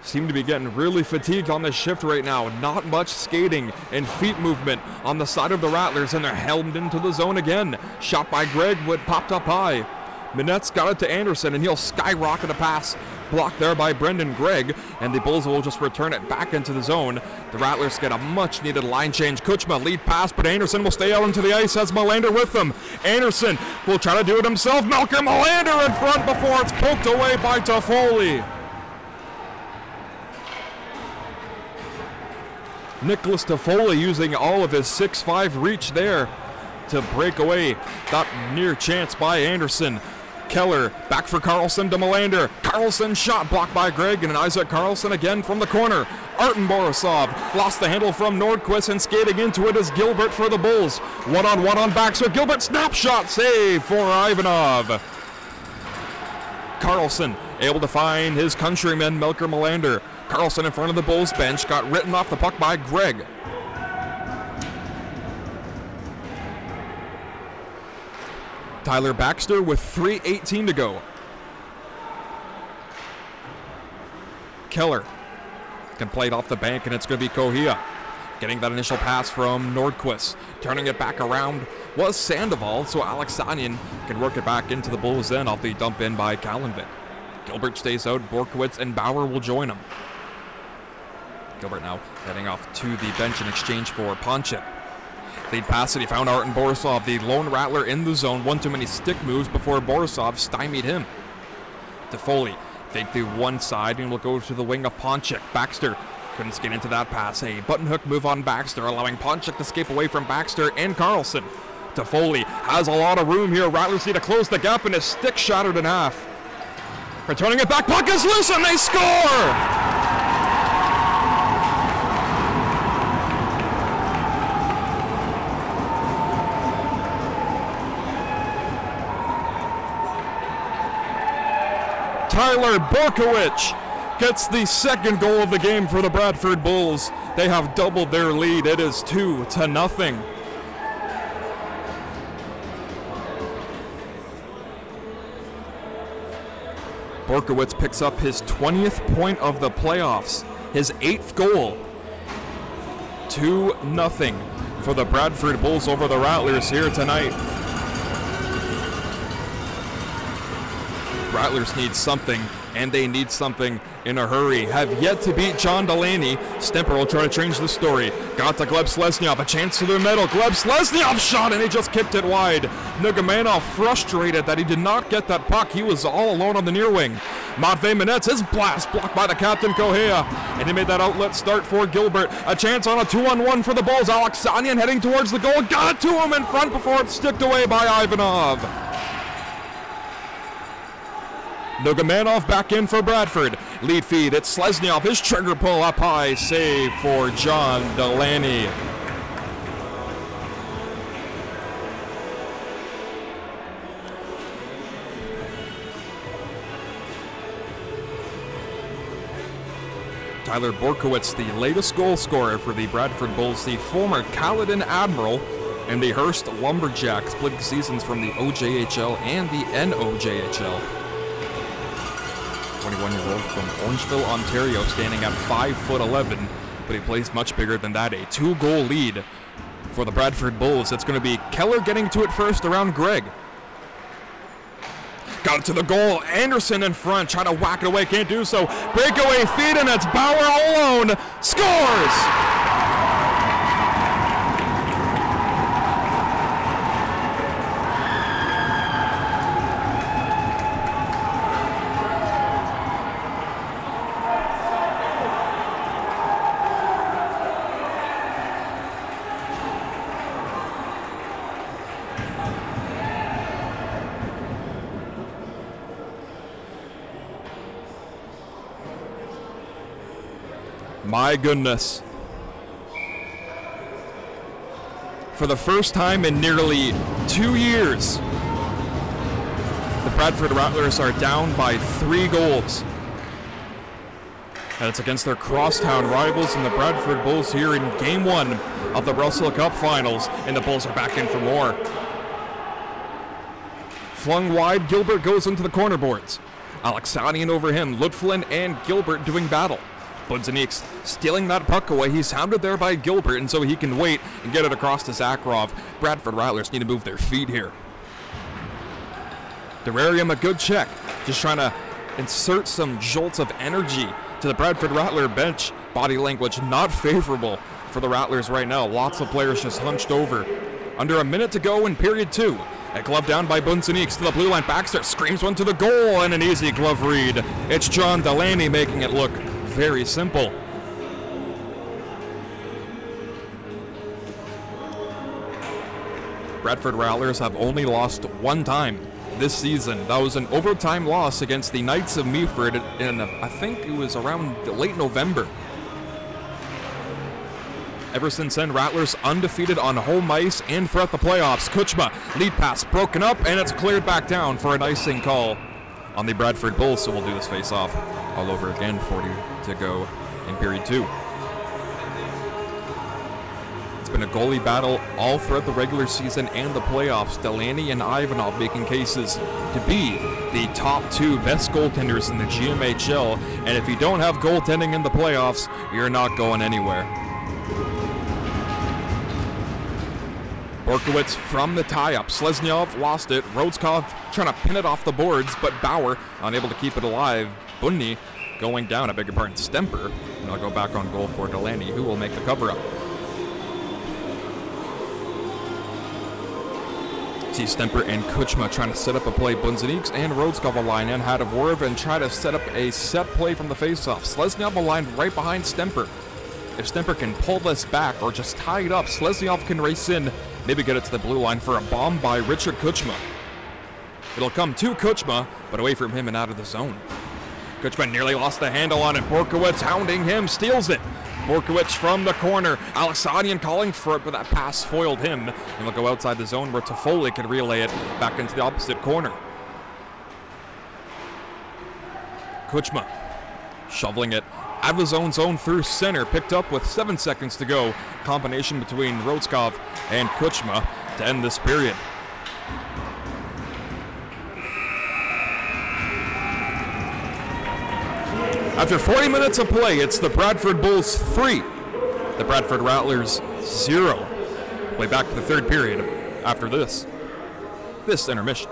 seem to be getting really fatigued on this shift right now. Not much skating and feet movement on the side of the Rattlers, and they're helmed into the zone again. Shot by Gregg, Wood, popped up high. Minets got it to Anderson, and he'll skyrocket a pass. Blocked there by Brendan Gregg, and the Bulls will just return it back into the zone. The Rattlers get a much needed line change. Kuchma lead pass, but Anderson will stay out into the ice, as Melander with them. Anderson will try to do it himself. Malcolm Melander in front before it's poked away by Toffoli. Nicholas Toffoli using all of his 6-5 reach there to break away that near chance by Anderson. Keller back for Carlson to Melander. Carlson shot blocked by Gregg and Isaac Carlson again from the corner. Artem Borisov lost the handle from Nordquist and skating into it is Gilbert for the Bulls. One on one on Baxter. Gilbert snapshot save for Ivanov. Carlson able to find his countryman Melker Melander. Carlson in front of the Bulls bench got written off the puck by Gregg. Tyler Baxter with 3.18 to go. Keller can play it off the bank, and it's going to be Kohia. Getting that initial pass from Nordquist. Turning it back around was Sandoval, so Alex Alexanian can work it back into the Bulls end off the dump in by Kalinvik. Gilbert stays out, Borkowitz and Bauer will join him. Gilbert now heading off to the bench in exchange for Ponchik. Lead pass that he found Artem Borisov, the lone rattler in the zone. One too many stick moves before Borisov stymied him. Foley, fake the one side and will go to the wing of Ponchik. Baxter couldn't skate into that pass. A button hook move on Baxter, allowing Ponchik to escape away from Baxter and Carlson. Foley has a lot of room here. Rattlers need to close the gap, and his stick shattered in half. Returning it back, puck is loose, and they score! Tyler Borkowitz gets the second goal of the game for the Bradford Bulls. They have doubled their lead. It is two to nothing. Borkowitz picks up his 20th point of the playoffs, his eighth goal. 2 nothing for the Bradford Bulls over the Rattlers here tonight. Rattlers need something, and they need something in a hurry. Have yet to beat John Delaney. Stemper will try to change the story. Got to Gleb Slesnyov, a chance to the middle. Gleb Slesnyov shot, and he just kicked it wide. Nugamanov frustrated that he did not get that puck. He was all alone on the near wing. Matvey Minets, his blast blocked by the captain Kohea. And he made that outlet start for Gilbert. A chance on a two-on-one for the Bulls. Alexanian heading towards the goal. Got it to him in front before it's sticked away by Ivanov. Nugamanov back in for Bradford. Lead feed, it's Slesnyov. His trigger pull up high. Save for John Delaney. Tyler Borkowitz, the latest goal scorer for the Bradford Bulls, the former Caledon Admiral and the Hearst Lumberjacks, split seasons from the OJHL and the NOJHL. 21 year old from Orangeville, Ontario, standing at 5 foot 11, but he plays much bigger than that. A two goal lead for the Bradford Bulls. It's going to be Keller getting to it first around Gregg. Got it to the goal. Anderson in front, trying to whack it away, can't do so. Breakaway feed, and it's Bauer alone. Scores! Goodness. For the first time in nearly two years, the Bradford Rattlers are down by three goals. And it's against their crosstown rivals in the Bradford Bulls here in game one of the Russell Cup Finals, and the Bulls are back in for more. Flung wide, Gilbert goes into the corner boards. Alexanian over him, Lutflin and Gilbert doing battle. Bunzeniks stealing that puck away. He's hounded there by Gilbert, and so he can wait and get it across to Zakharov. Bradford Rattlers need to move their feet here. Derarium a good check, just trying to insert some jolts of energy to the Bradford Rattler bench. Body language not favorable for the Rattlers right now. Lots of players just hunched over. Under a minute to go in period two. A glove down by Bunzeniks to the blue line. Baxter screams one to the goal and an easy glove read. It's John Delaney making it look very simple. Bradford Rattlers have only lost one time this season. That was an overtime loss against the Knights of Meaford in, I think it was around late November. Ever since then, Rattlers undefeated on home ice and throughout the playoffs. Kuchma, lead pass broken up, and it's cleared back down for an icing call on the Bradford Bulls, so we'll do this face off all over again. 40 to go in period two. It's been a goalie battle all throughout the regular season and the playoffs. Delaney and Ivanov making cases to be the top two best goaltenders in the GMHL. And if you don't have goaltending in the playoffs, you're not going anywhere. Borkowitz from the tie-up. Slesnyov lost it. Rodskov trying to pin it off the boards, but Bauer unable to keep it alive. Bunny going down, I beg your pardon, Stemper. And I'll go back on goal for Delaney, who will make the cover-up. See Stemper and Kuchma trying to set up a play. Bunzeniks and Rodskov line and had a Warv and try to set up a set play from the faceoff. Slesnyov aligned right behind Stemper. If Stemper can pull this back or just tie it up, Slesnyov can race in Maybe get it to the blue line for a bomb by Richard Kuchma. It'll come to Kuchma, but away from him and out of the zone. Kuchma nearly lost the handle on it. Borkowitz hounding him, steals it. Borkowitz from the corner. Alexanian calling for it, but that pass foiled him. And will go outside the zone where Toffoli can relay it back into the opposite corner. Kuchma shoveling it out of his own zone through center, picked up with seven seconds to go. Combination between Rodskov and Kuchma to end this period. After 40 minutes of play, it's the Bradford Bulls 3, the Bradford Rattlers 0. Play back to the third period after this. This intermission.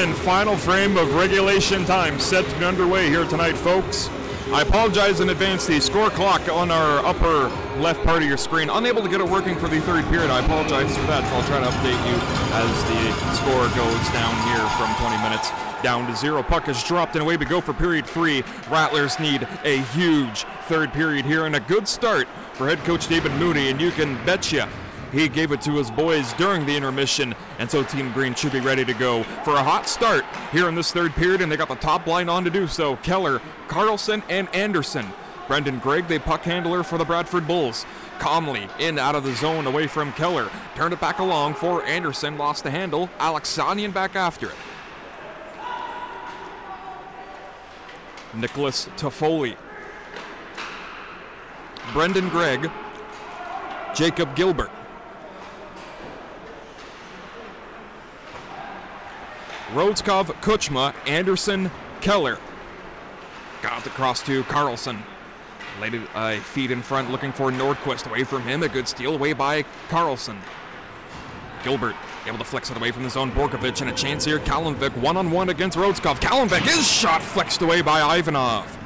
And final frame of regulation time set to be underway here tonight, folks. I apologize in advance. The score clock on our upper left part of your screen, unable to get it working for the third period. I apologize for that, so I'll try to update you as the score goes down here from 20 minutes down to zero. Puck is dropped and away we go for period three. Rattlers need a huge third period here and a good start for head coach David Mooney, and you can bet betcha he gave it to his boys during the intermission, and so Team Green should be ready to go for a hot start here in this third period, and they got the top line on to do so. Keller, Carlson, and Anderson. Brendan Gregg, the puck handler for the Bradford Bulls. Calmly in out of the zone away from Keller. Turned it back along for Anderson, lost the handle. Alexanian back after it. Nicholas Toffoli. Brendan Gregg. Jacob Gilbert. Rodskov, Kuchma, Anderson, Keller. Got the cross to Carlson. Laid a uh, feed in front looking for Nordquist. Away from him, a good steal away by Carlson. Gilbert able to flex it away from his own Borkowitz and a chance here. Kalinvik one on one against Rodskov. Kalinvik is shot flexed away by Ivanov.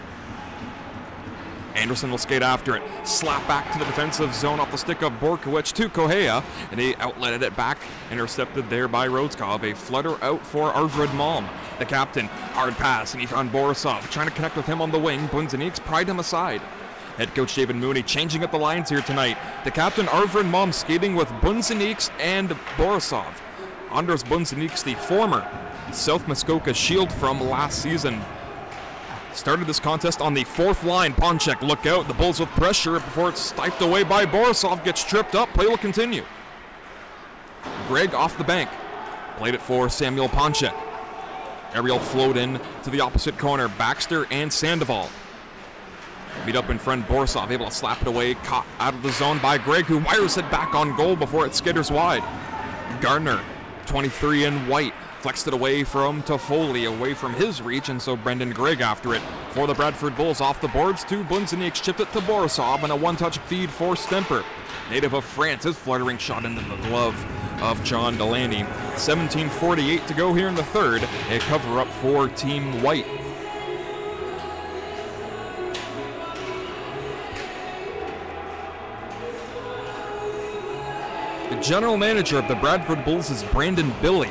Anderson will skate after it. Slap back to the defensive zone off the stick of Borkowitz to Kohea, and he outletted it back. Intercepted there by Rodskov. A flutter out for Arvid Malm, the captain. Hard pass, and he found Borisov. Trying to connect with him on the wing. Bunzeniks pried him aside. Head coach David Mooney changing up the lines here tonight. The captain Arvid Malm skating with Bunzeniks and Borisov. Andres Bunzeniks, the former South Muskoka Shield from last season, Started this contest on the fourth line. Ponchek look out. The Bulls with pressure before it's sniped away by Borisov. Gets tripped up. Play will continue. Gregg off the bank. Played it for Samuel Ponchek. Ariel flowed in to the opposite corner. Baxter and Sandoval. Meet up in front. Borisov able to slap it away. Caught out of the zone by Gregg, who wires it back on goal before it skitters wide. Gardner, 23 in white, Flexed it away from Toffoli, away from his reach, and so Brendan Gregg after it. For the Bradford Bulls off the boards to Bunzeniks, chipped it to Borisov, and a one-touch feed for Stemper. Native of France, his fluttering shot into the glove of John Delaney. 17.48 to go here in the third, a cover-up for Team White. The general manager of the Bradford Bulls is Brandon Billy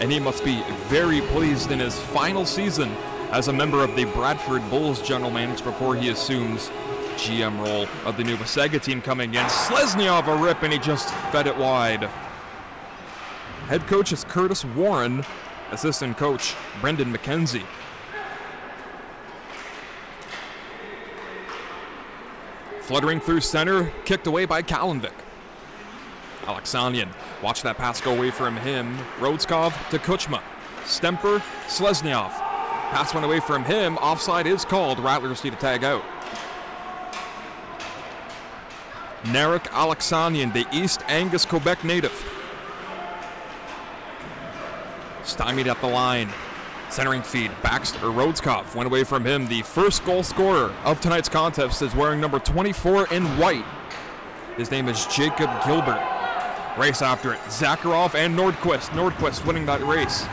and he must be very pleased in his final season as a member of the Bradford Bulls general manager before he assumes GM role of the new Wasaga team coming in. Slesnyov a rip and he just fed it wide. Head coach is Curtis Warren, assistant coach Brendan McKenzie. Fluttering through center, kicked away by Kalinvik. Alexanian. Watch that pass go away from him. Rodskov to Kuchma. Stemper, Slesnyov. Pass went away from him. Offside is called. Rattlers need to tag out. Narek Alexanian, the East Angus, Quebec native. Stymied at the line. Centering feed, Baxter Rodskov went away from him. The first goal scorer of tonight's contest is wearing number 24 in white. His name is Jacob Gilbert. Race after it. Zakharov and Nordquist. Nordquist winning that race.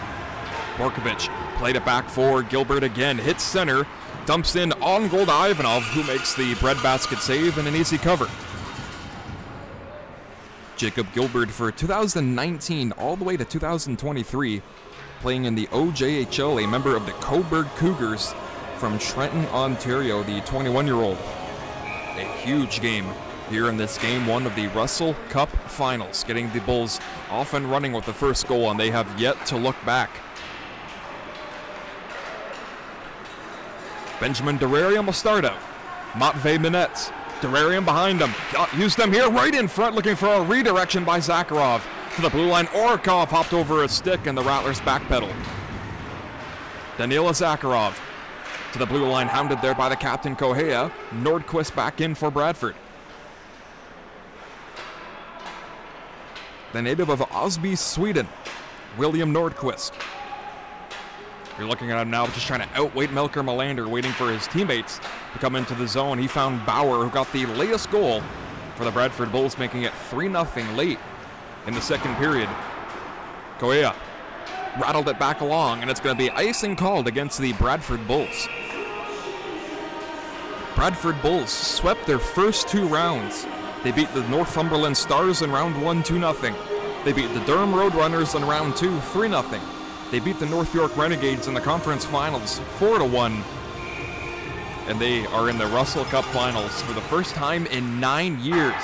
Borkowitz played it back for Gilbert again. Hits center. Dumps in on goal to Ivanov, who makes the breadbasket save and an easy cover. Jacob Gilbert for 2019 all the way to 2023, playing in the OJHL, a member of the Cobourg Cougars from Trenton, Ontario, the 21 year old. A huge game here in this game one of the Russell Cup Finals, getting the Bulls off and running with the first goal, and they have yet to look back. Benjamin Durarium will start out. Matvey Minets. Durarium behind him. Use them here right in front, looking for a redirection by Zakharov. To the blue line, Orkov hopped over a stick, and the Rattlers backpedal. Danila Zakharov to the blue line, hounded there by the captain Kohea. Nordquist back in for Bradford. The native of Osby, Sweden, William Nordquist. You're looking at him now, just trying to outweight Melker Melander, waiting for his teammates to come into the zone. He found Bauer, who got the latest goal for the Bradford Bulls, making it 3 0 late in the second period. Koea rattled it back along, and it's going to be icing called against the Bradford Bulls. Bradford Bulls swept their first two rounds. They beat the Northumberland Stars in round one, 2 0. They beat the Durham Roadrunners in round two, 3 0. They beat the North York Renegades in the conference finals, 4 to 1. And they are in the Russell Cup finals for the first time in nine years.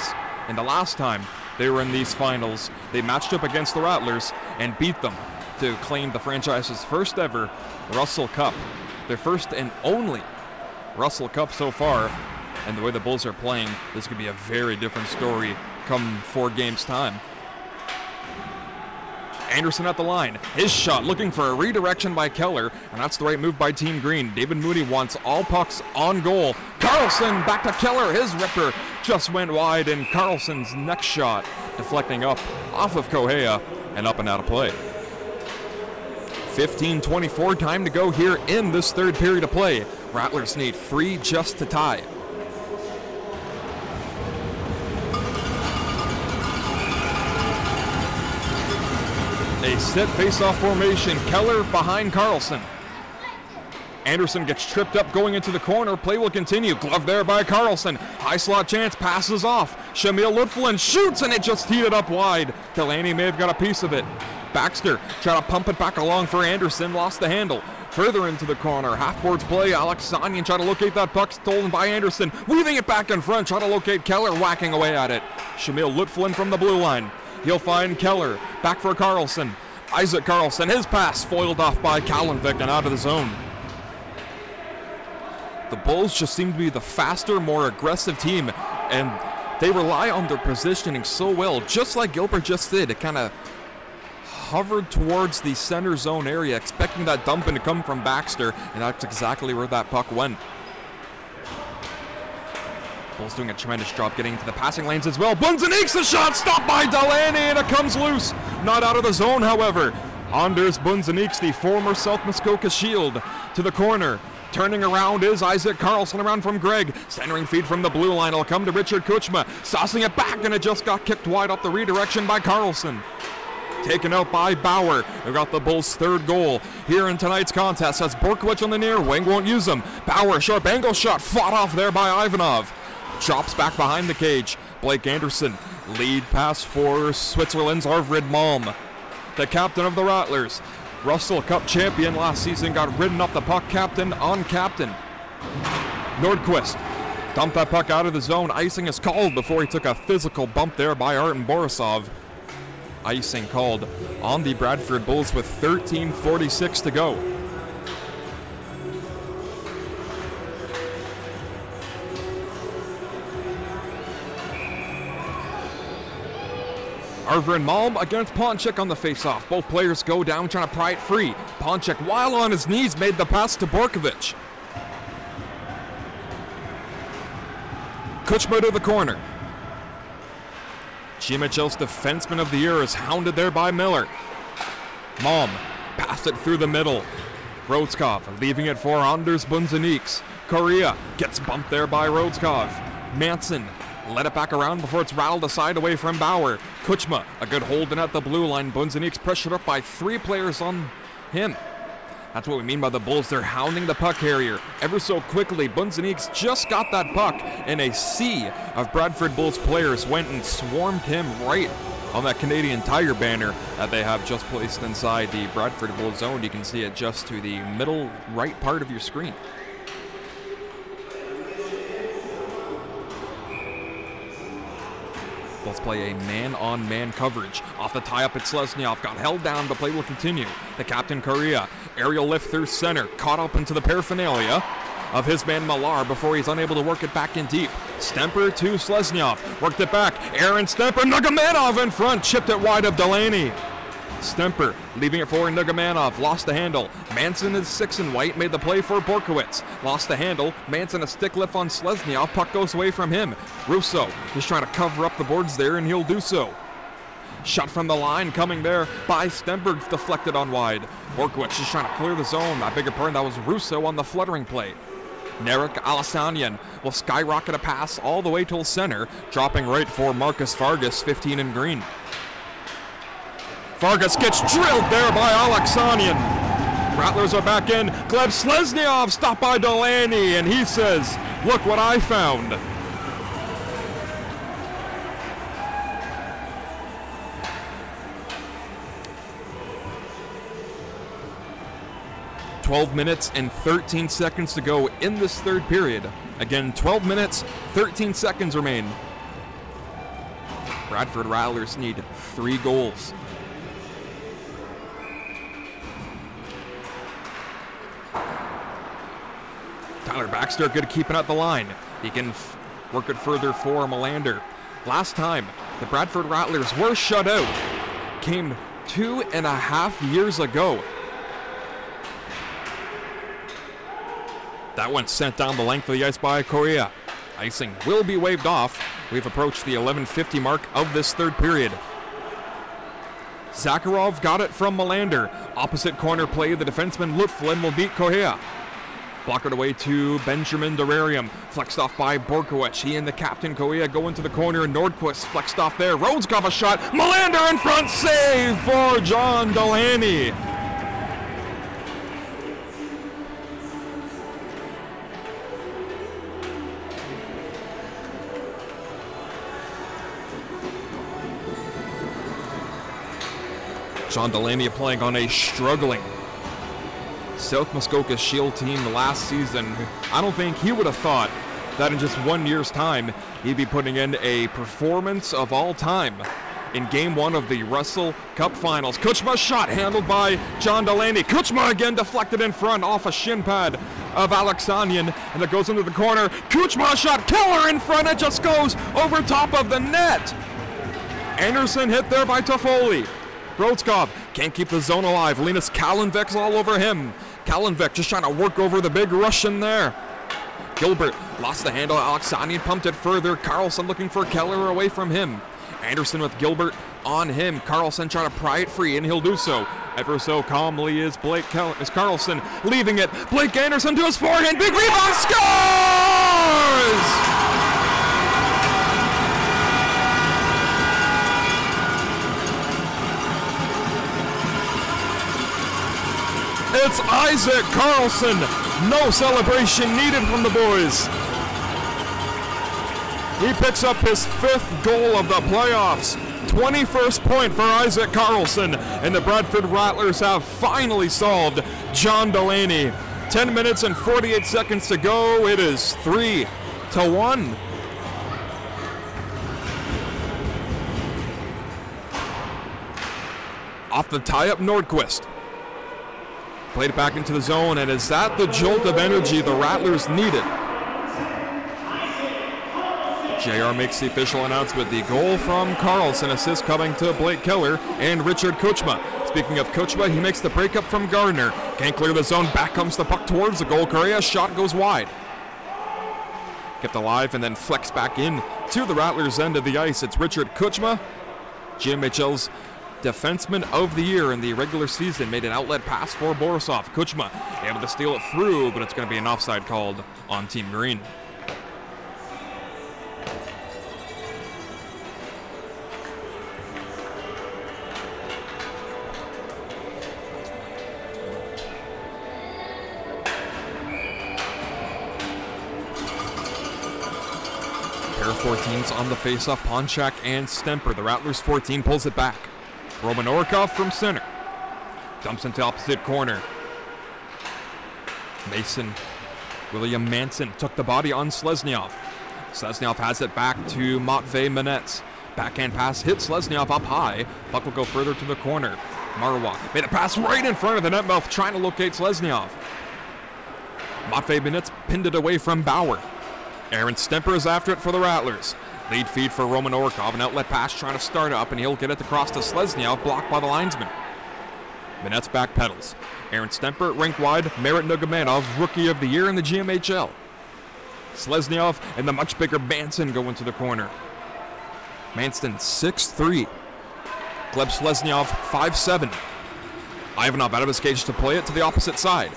And the last time they were in these finals, they matched up against the Rattlers and beat them to claim the franchise's first ever Russell Cup. Their first and only Russell Cup so far. And the way the Bulls are playing, this could be a very different story come four games time. Anderson at the line. His shot looking for a redirection by Keller, and that's the right move by Team Green. David Mooney wants all pucks on goal. Carlson back to Keller. His ripper just went wide, and Carlson's next shot deflecting up off of Kohea and up and out of play. 15 24 time to go here in this third period of play. Rattlers need three just to tie. Set face-off formation. Keller behind Carlson. Anderson gets tripped up going into the corner. Play will continue. Glove there by Carlson. High slot chance passes off. Shamil Lutflin shoots and it just teed it up wide. Delaney may have got a piece of it. Baxter try to pump it back along for Anderson. Lost the handle. Further into the corner. Half boards play. Alexanian try to locate that puck stolen by Anderson. Weaving it back in front. Try to locate Keller. Whacking away at it. Shamil Lutflin from the blue line. He'll find Keller. Back for Carlson. Isaac Carlson. His pass foiled off by Kalinvik and out of the zone. The Bulls just seem to be the faster, more aggressive team, and they rely on their positioning so well, just like Gilbert just did. It kind of hovered towards the center zone area, expecting that dump in to come from Baxter, and that's exactly where that puck went. Bulls doing a tremendous job getting into the passing lanes as well. Bunzeniks the shot, stopped by Delaney, and it comes loose. Not out of the zone, however. Anders Bunzeniks the former South Muskoka Shield to the corner. Turning around is Isaac Carlson around from Gregg. Centering feed from the blue line. will come to Richard Kuchma. Saucing it back, and it just got kicked wide off the redirection by Carlson. Taken out by Bauer, who got the Bulls' third goal here in tonight's contest. That's Borkowitz on the near wing, won't use him. Bauer, sharp angle shot, fought off there by Ivanov. Chops back behind the cage. Blake Anderson, lead pass for Switzerland's Arvid Malm. The captain of the Rattlers, Russell Cup champion last season, got ridden off the puck captain on captain. Nordquist dumped that puck out of the zone. Icing is called before he took a physical bump there by Artem Borisov. Icing called on the Bradford Bulls with 13.46 to go. Arvid Malm against Ponchik on the faceoff. Both players go down trying to pry it free. Ponchik, while on his knees, made the pass to Borkowitz. Kuchma to the corner. GMHL's defenseman of the year is hounded there by Miller. Malm passed it through the middle. Rodskov leaving it for Anders Bunzeniks. Korea gets bumped there by Rodskov. Manson let it back around before it's rattled aside away from Bauer. Kuchma, a good hold in at the blue line. Bunzeniks pressured up by three players on him. That's what we mean by the Bulls. They're hounding the puck carrier ever so quickly. Bunzeniks just got that puck, and a sea of Bradford Bulls players went and swarmed him right on that Canadian Tiger banner that they have just placed inside the Bradford Bulls zone. You can see it just to the middle right part of your screen. Let's play a man-on-man coverage. Off the tie-up at Slesnyov, got held down, but play will continue. The captain Correa, aerial lift through center, caught up into the paraphernalia of his man Malar before he's unable to work it back in deep. Stemper to Slesnyov, worked it back. Aaron Stemper, Nugamanov in front, chipped it wide of Delaney. Stemper leaving it for Nugamanov, lost the handle. Manson is six and white, made the play for Borkowitz. Lost the handle. Manson a stick lift on Slesnyov, puck goes away from him. Russo is trying to cover up the boards there, and he'll do so. Shot from the line coming there by Stenberg, deflected on wide. Borkowitz is trying to clear the zone. I beg your pardon, that was Russo on the fluttering play. Narek Alexanian will skyrocket a pass all the way till center, dropping right for Marcus Vargas, 15 in green. Vargas gets drilled there by Alexanian. Rattlers are back in. Gleb Slesnyov stopped by Delaney, and he says, Look what I found. Twelve minutes and 13 seconds to go in this third period. Again, 12 minutes, 13 seconds remain. Bradford Rattlers need three goals. Tyler Baxter good at keeping out the line. He can work it further for Melander. Last time, the Bradford Rattlers were shut out. Came two and a half years ago. That one sent down the length of the ice by Correa. Icing will be waved off. We've approached the 11:50 mark of this third period. Zakharov got it from Melander. Opposite corner play, the defenseman Lutflin will beat Correa. Blockered away to Benjamin Durarium. Flexed off by Borkowitz. He and the captain Correa go into the corner. Nordquist flexed off there. Rhodes got a shot. Melander in front. Save for John Delaney. John Delaney playing on a struggling South Muskoka Shield team last season. I don't think he would have thought that in just one year's time he'd be putting in a performance of all time in game one of the Russell Cup Finals. Kuchma's shot handled by John Delaney. Kuchma again deflected in front off a shin pad of Alexanian, and it goes into the corner. Kuchma shot killer in front. It just goes over top of the net. Anderson hit there by Toffoli. Rodskov can't keep the zone alive. Linus Kalinvik's all over him. Kalinvik just trying to work over the big Russian there. Gilbert lost the handle. Alexanian pumped it further. Carlson looking for Keller away from him. Anderson with Gilbert on him. Carlson trying to pry it free, and he'll do so. Ever so calmly is Blake is Carlson leaving it. Blake Anderson to his forehand. Big rebound. Scores! It's Isaac Carlson. No celebration needed from the boys. He picks up his fifth goal of the playoffs. 21st point for Isaac Carlson, and the Bradford Rattlers have finally solved John Delaney. 10 minutes and 48 seconds to go. It is 3 to 1. Off the tie up Nordquist. Played it back into the zone, and is that the jolt of energy the Rattlers needed? JR makes the official announcement. The goal from Carlson, assist coming to Blake Keller and Richard Kuchma. Speaking of Kuchma, he makes the breakup from Gardner. Can't clear the zone. Back comes the puck towards the goal. Correa shot goes wide. Kept alive and then flex back in to the Rattlers' end of the ice. It's Richard Kuchma, GMHL's defenseman of the year in the regular season. Made an outlet pass for Borisov. Kuchma able to steal it through, but it's going to be an offside called on Team Green. Pair of 14s on the faceoff. Ponchak and Stemper. The Rattlers 14 pulls it back. Roman Orkov from center. Dumps into opposite corner. Mason. William Manson took the body on Slesnyov. Slesnyov has it back to Matvey Minets. Backhand pass hits Slesnyov up high. Puck will go further to the corner. Marwa made a pass right in front of the net mouth, trying to locate Slesnyov. Matvey Minets pinned it away from Bauer. Aaron Stemper is after it for the Rattlers. Lead feed for Roman Orkov, an outlet pass trying to start up, and he'll get it across to Slesnyov, blocked by the linesman. Minets back pedals. Aaron Stemper, rink wide, Merit Nugamanov, Rookie of the Year in the GMHL. Slesnyov and the much bigger Manson go into the corner. Manson 6'3. Gleb Slesnyov 5'7. Ivanov out of his cage to play it to the opposite side.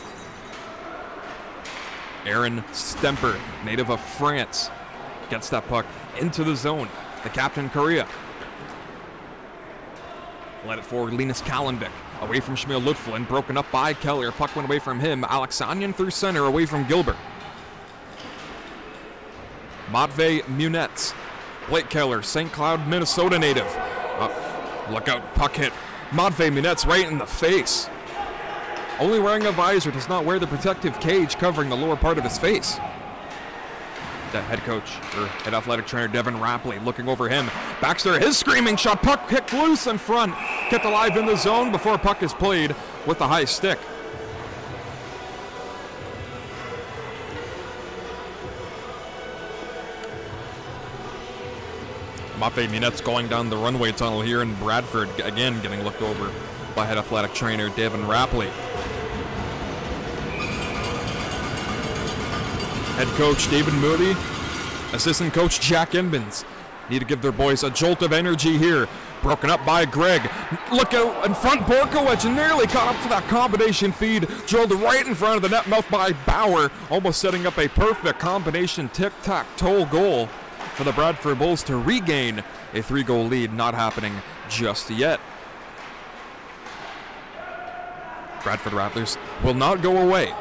Aaron Stemper, native of France, gets that puck into the zone. The captain, Correa. Let it forward, Linus Kalinvik. Away from Shamil Lutflin, broken up by Keller. Puck went away from him. Alexanian through center, away from Gilbert. Matvey Minets. Blake Keller, St. Cloud, Minnesota native. Uh, look out, puck hit. Matvey Minets right in the face. Only wearing a visor does not wear the protective cage covering the lower part of his face. The head coach, or head athletic trainer Devin Rapley looking over him. Baxter, his screaming shot, puck kicked loose in front. Kept alive in the zone before puck is played with the high stick. Matvey Minets going down the runway tunnel here in Bradford, again getting looked over by head athletic trainer Devin Rapley. Head coach David Mooney, assistant coach Jack Embins need to give their boys a jolt of energy here. Broken up by Gregg. Look out in front, Borkowitz nearly caught up to that combination feed. Drilled right in front of the net mouth by Bauer, almost setting up a perfect combination tic-tac-toe goal for the Bradford Bulls to regain a three goal lead, not happening just yet. Bradford Rattlers will not go away.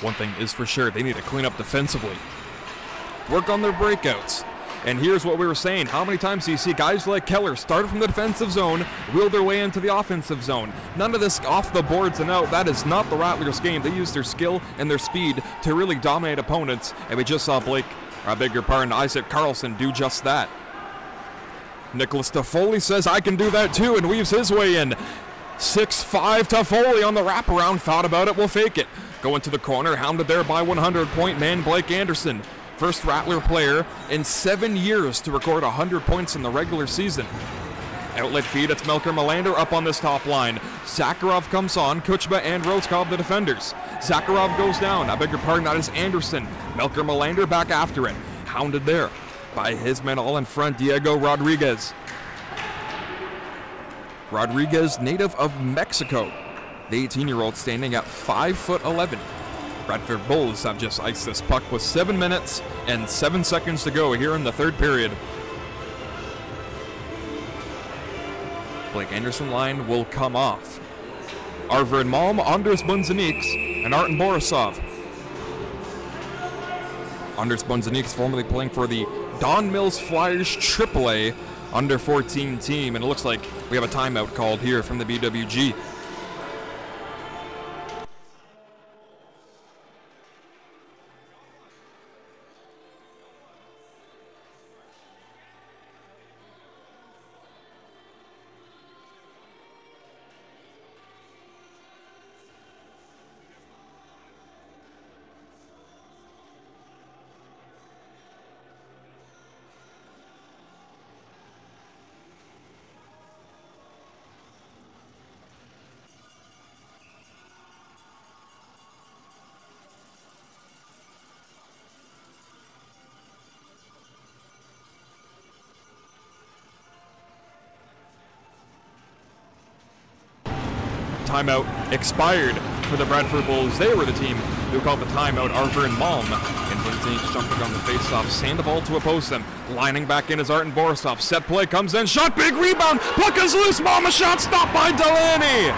One thing is for sure, they need to clean up defensively. Work on their breakouts. And here's what we were saying. How many times do you see guys like Keller start from the defensive zone, wheel their way into the offensive zone? None of this off the boards and out. That is not the Rattlers game. They use their skill and their speed to really dominate opponents. And we just saw Blake, I beg your pardon, Isaac Carlson do just that. Nicholas Toffoli says, I can do that too, and weaves his way in. 6-5 Toffoli on the wraparound. Thought about it, will fake it. Going to the corner, hounded there by 100 point man Blake Anderson. First Rattler player in seven years to record 100 points in the regular season. Outlet feed, it's Melker Melander up on this top line. Zakharov comes on, Kuchma and Rodskov the defenders. Zakharov goes down, I beg your pardon, that is Anderson. Melker Melander back after it. Hounded there by his men all in front, Diego Rodriguez. Rodriguez, native of Mexico. The 18 year old standing at 5 foot 11. Bradford Bulls have just iced this puck with 7 minutes and 7 seconds to go here in the third period. Blake Anderson line will come off. Arvid Malm, Anders Bunzeniks, and Artem Borisov. Anders Bunzeniks formerly playing for the Don Mills Flyers AAA under 14 team, and it looks like we have a timeout called here from the BWG. Timeout expired for the Bradford Bulls. They were the team who called the timeout. Arthur and Malm. And Lindsay jumping on the faceoff. Sandoval to oppose them. Lining back in is Artem Borisov. Set play comes in. Shot, big rebound. Puck is loose. Malm a shot stopped by Delaney.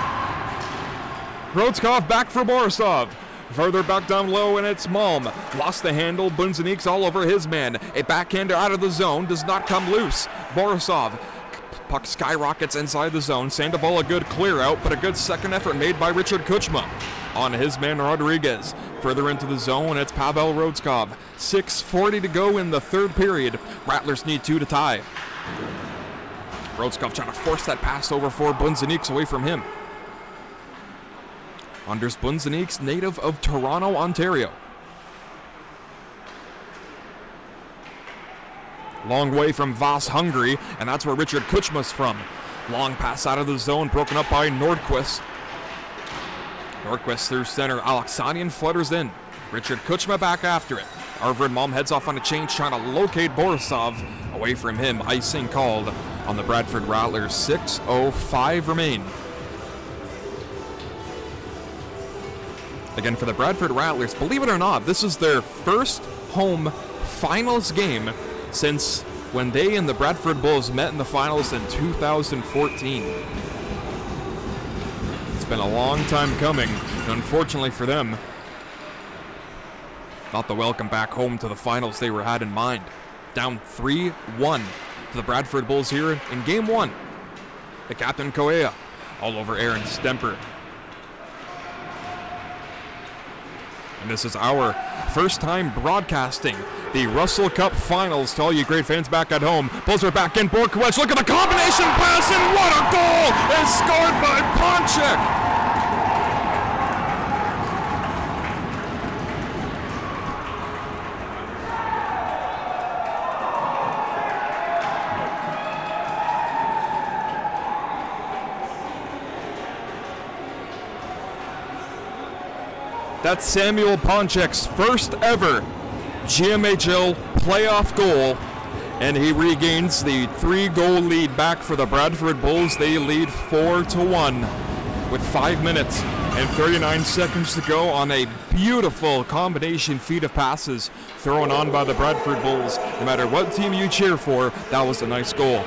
Rodskov back for Borisov. Further back down low, and it's Malm. Lost the handle. Bunzeniks all over his man. A backhander out of the zone does not come loose. Borisov Puck skyrockets inside the zone. Sandoval a good clear out, but a good second effort made by Richard Kuchma on his man Rodriguez. Further into the zone, it's Pavel Rodskov. 6.40 to go in the third period. Rattlers need two to tie. Rodskov trying to force that pass over for Bunzeniks away from him. Anders Bunzeniks, native of Toronto, Ontario. Long way from Voss, Hungary, and that's where Richard Kuchma's from. Long pass out of the zone, broken up by Nordquist. Nordquist through center. Alexanian flutters in. Richard Kuchma back after it. Arvid Malm heads off on a change, trying to locate Borisov. Away from him, icing called on the Bradford Rattlers. 6.05 remain. Again, for the Bradford Rattlers, believe it or not, this is their first home finals game since when they and the Bradford Bulls met in the finals in 2014. It's been a long time coming, and unfortunately for them, not the welcome back home to the finals they were had in mind. Down 3 1 to the Bradford Bulls here in game one. The captain Correa all over Aaron Stemper. And this is our first time broadcasting the Russell Cup Finals to all you great fans back at home. Are back in. Borkowitz, look at the combination pass, and what a goal is scored by Ponchik! That's Samuel Ponchek's first ever GMHL playoff goal, and he regains the three-goal lead back for the Bradford Bulls. They lead four to one with five minutes and 39 seconds to go on a beautiful combination feed of passes thrown on by the Bradford Bulls. No matter what team you cheer for, that was a nice goal.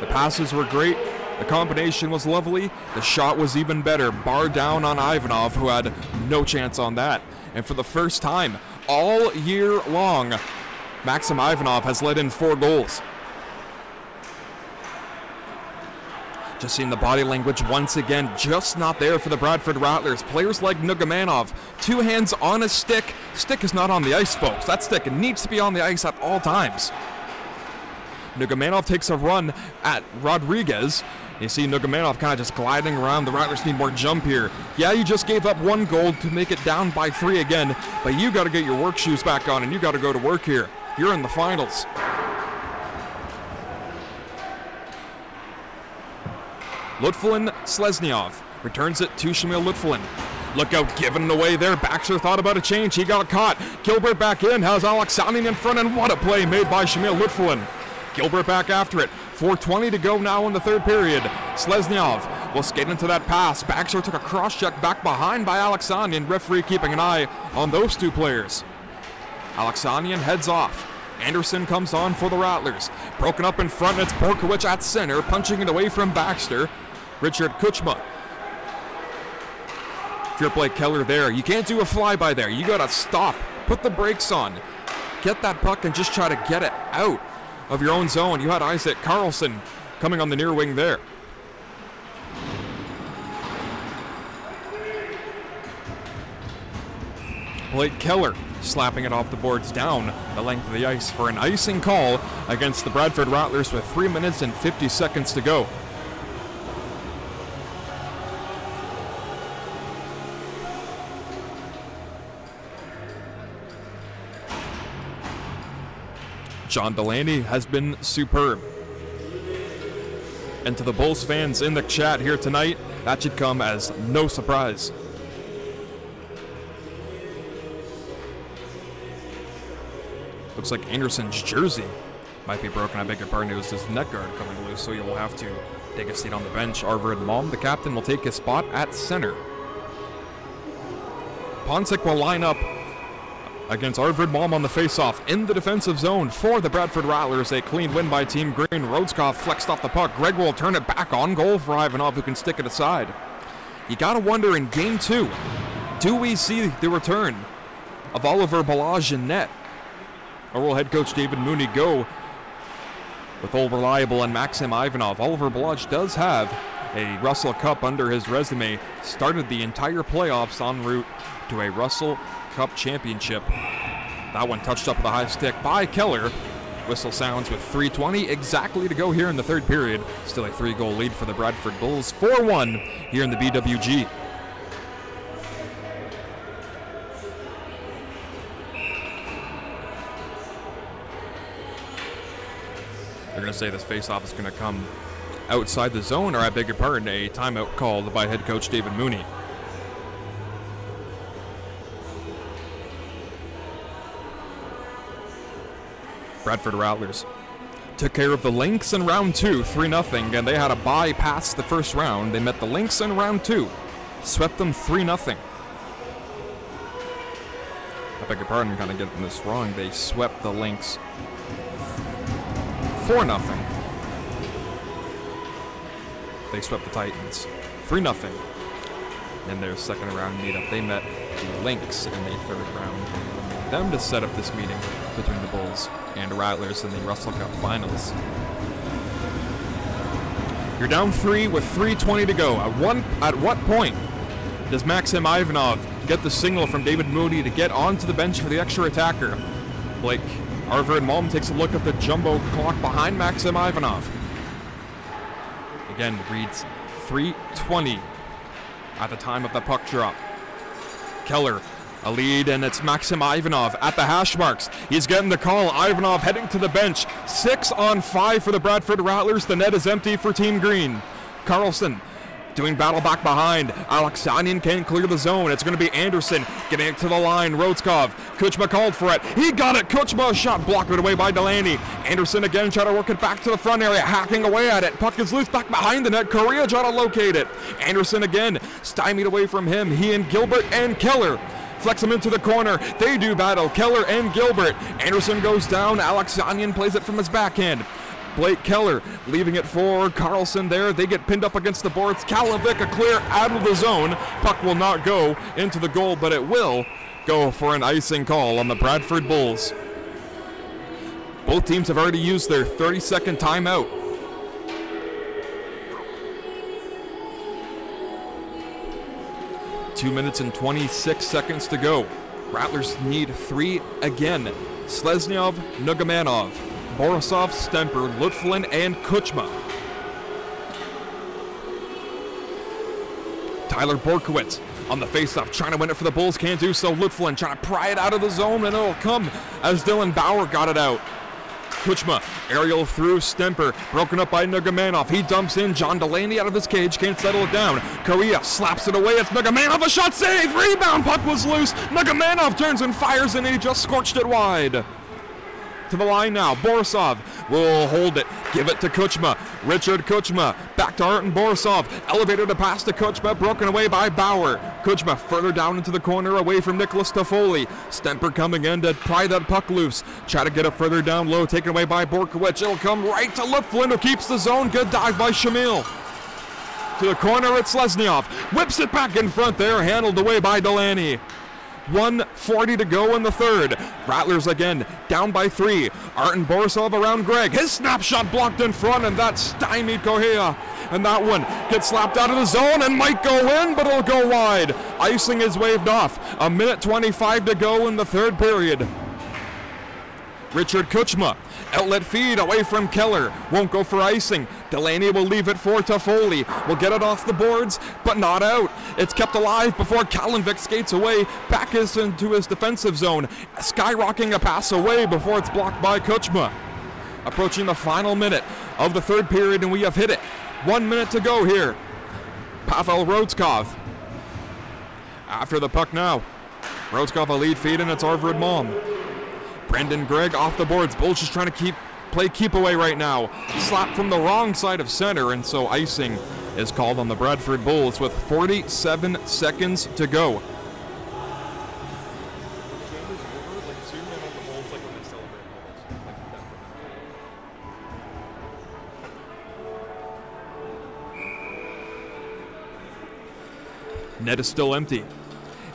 The passes were great. The combination was lovely. The shot was even better. Bar down on Ivanov, who had no chance on that. And for the first time all year long, Maxim Ivanov has led in four goals. Just seeing the body language once again, just not there for the Bradford Rattlers. Players like Nugamanov, two hands on a stick. Stick is not on the ice, folks. That stick needs to be on the ice at all times. Nugamanov takes a run at Rodriguez. You see Nugamanov kind of just gliding around. The Rattlers need more jump here. Yeah, you just gave up one goal to make it down by three again, but you got to get your work shoes back on and you got to go to work here. You're in the finals. Lutflin Slesnyov returns it to Shamil Lutflin. Look out, away there. Baxter thought about a change. He got caught. Gilbert back in. Has Alexanian in front, and what a play made by Shamil Lutflin. Gilbert back after it. 4.20 to go now in the third period. Slesnyov will skate into that pass. Baxter took a cross check back behind by Alexanian. Referee keeping an eye on those two players. Alexanian heads off. Anderson comes on for the Rattlers. Broken up in front, it's Borkowitz at center, punching it away from Baxter. Richard Kuchma. If you're Blake Keller there, you can't do a flyby there. You gotta stop, put the brakes on, get that puck and just try to get it out of your own zone. You had Isaac Carlson coming on the near wing there. Blake Keller slapping it off the boards down the length of the ice for an icing call against the Bradford Rattlers with 3 minutes and 50 seconds to go. John Delaney has been superb. And to the Bulls fans in the chat here tonight, that should come as no surprise. Looks like Anderson's jersey might be broken. I beg your pardon. It was his neck guard coming loose, so you'll have to take a seat on the bench. Arvid Malm, the captain, will take his spot at center. Ponsic will line up against Arvid Malm on the faceoff in the defensive zone for the Bradford Rattlers. A clean win by Team Green. Rodskov flexed off the puck. Gregg will turn it back on goal for Ivanov, who can stick it aside. You got to wonder in game two, do we see the return of Oliver Balaj in net? Or will head coach David Mooney go with Old Reliable and Maxim Ivanov? Oliver Balaj does have a Russell Cup under his resume, started the entire playoffs en route to a Russell Cup championship. That one touched up with a high stick by Keller. Whistle sounds with 3.20 exactly to go here in the third period. Still a three goal lead for the Bradford Bulls. 4 1 here in the BWG. They're going to say this faceoff is going to come outside the zone, or I beg your pardon, a timeout called by head coach David Mooney. Bradford Rattlers took care of the Lynx in round two, 3 0, and they had a bye past the first round. They met the Lynx in round two, swept them 3 0. I beg your pardon, I'm kind of getting this wrong. They swept the Lynx 4 nothing. They swept the Titans 3 nothing. In their second round meetup, they met the Lynx in the third round. Them to set up this meeting between the Bulls and Rattlers in the Russell Cup Finals. You're down three with 3:20 to go. At one, at what point does Maxim Ivanov get the signal from David Mooney to get onto the bench for the extra attacker? Blake Arvid Malm takes a look at the jumbo clock behind Maxim Ivanov. Again, reads 3:20 at the time of the puck drop. Keller a lead, and it's Maxim Ivanov at the hash marks. He's getting the call. Ivanov heading to the bench. Six on five for the Bradford Rattlers. The net is empty for Team Green. Carlson doing battle back behind. Alexanian can't clear the zone. It's going to be Anderson getting it to the line. Rodskov. Kuchma called for it. He got it. Kuchma shot blocked away by Delaney. Anderson again trying to work it back to the front area, hacking away at it. Puck is loose back behind the net. Correa trying to locate it. Anderson again stymied away from him. He and Gilbert and Keller flex him into the corner. They do battle. Keller and Gilbert. Anderson goes down. Alexanian plays it from his backhand. Blake Keller leaving it for Carlson there. They get pinned up against the boards. Kalovic a clear out of the zone. Puck will not go into the goal, but it will go for an icing call on the Bradford Bulls. Both teams have already used their 30 second timeout. Two minutes and 26 seconds to go. Rattlers need three again. Slesnyov, Nugamanov, Borisov, Stemper, Lutflin, and Kuchma. Tyler Borkowitz on the faceoff, trying to win it for the Bulls, can't do so. Lutflin trying to pry it out of the zone, and it'll come as Dylan Bauer got it out. Kuchma, aerial through Stemper, broken up by Nugamanov. He dumps in John Delaney out of his cage, can't settle it down. Korea slaps it away. It's Nugamanov, a shot save, rebound, puck was loose. Nugamanov turns and fires, and he just scorched it wide to the line now. Borisov will hold it, give it to Kuchma. Richard Kuchma back to Artem Borisov. Elevated to pass to Kuchma, broken away by Bauer. Kuchma further down into the corner away from Nicholas Toffoli. Stemper coming in to pry that puck loose. Try to get it further down low, taken away by Borkowitz. It'll come right to Lutflin who keeps the zone. Good dive by Shamil. To the corner, it's Lesniov. Whips it back in front there, handled away by Delaney. 140 to go in the third. Rattlers again down by three. Artem Borisov around Gregg. His snapshot blocked in front, and that stymied Correa. And that one gets slapped out of the zone and might go in, but it'll go wide. Icing is waved off. A minute 25 to go in the third period. Richard Kuchma Outlet feed away from Keller. Won't go for icing. Delaney will leave it for Toffoli. Will get it off the boards, but not out. It's kept alive before Kalinvik skates away. Back is into his defensive zone. Skyrocking a pass away before it's blocked by Kuchma. Approaching the final minute of the third period, and we have hit it. One minute to go here. Pavel Rodskov. After the puck now. Rodskov a lead feed, and it's Arvid Malm. Brendan Gregg off the boards. Bulls just trying to keep play keep away right now. Slap from the wrong side of center, and so icing is called on the Bradford Bulls with 47 seconds to go. Net is still empty.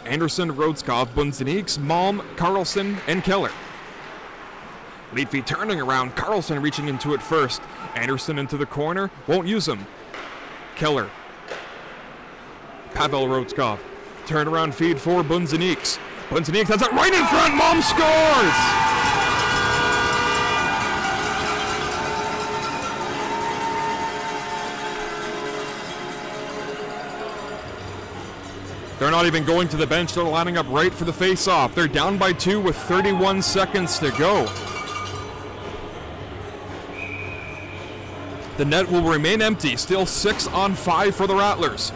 Anderson, Rodskov, Bunzeniks, Malm, Carlson, and Keller. Lead feet turning around. Carlson reaching into it first. Anderson into the corner. Won't use him. Keller. Pavel Rodskov. Turnaround feed for Bunzeniks. Bunzeniks has it right in front. Malm scores! They're not even going to the bench. They're lining up right for the face-off. They're down by two with 31 seconds to go. The net will remain empty. Still six on five for the Rattlers.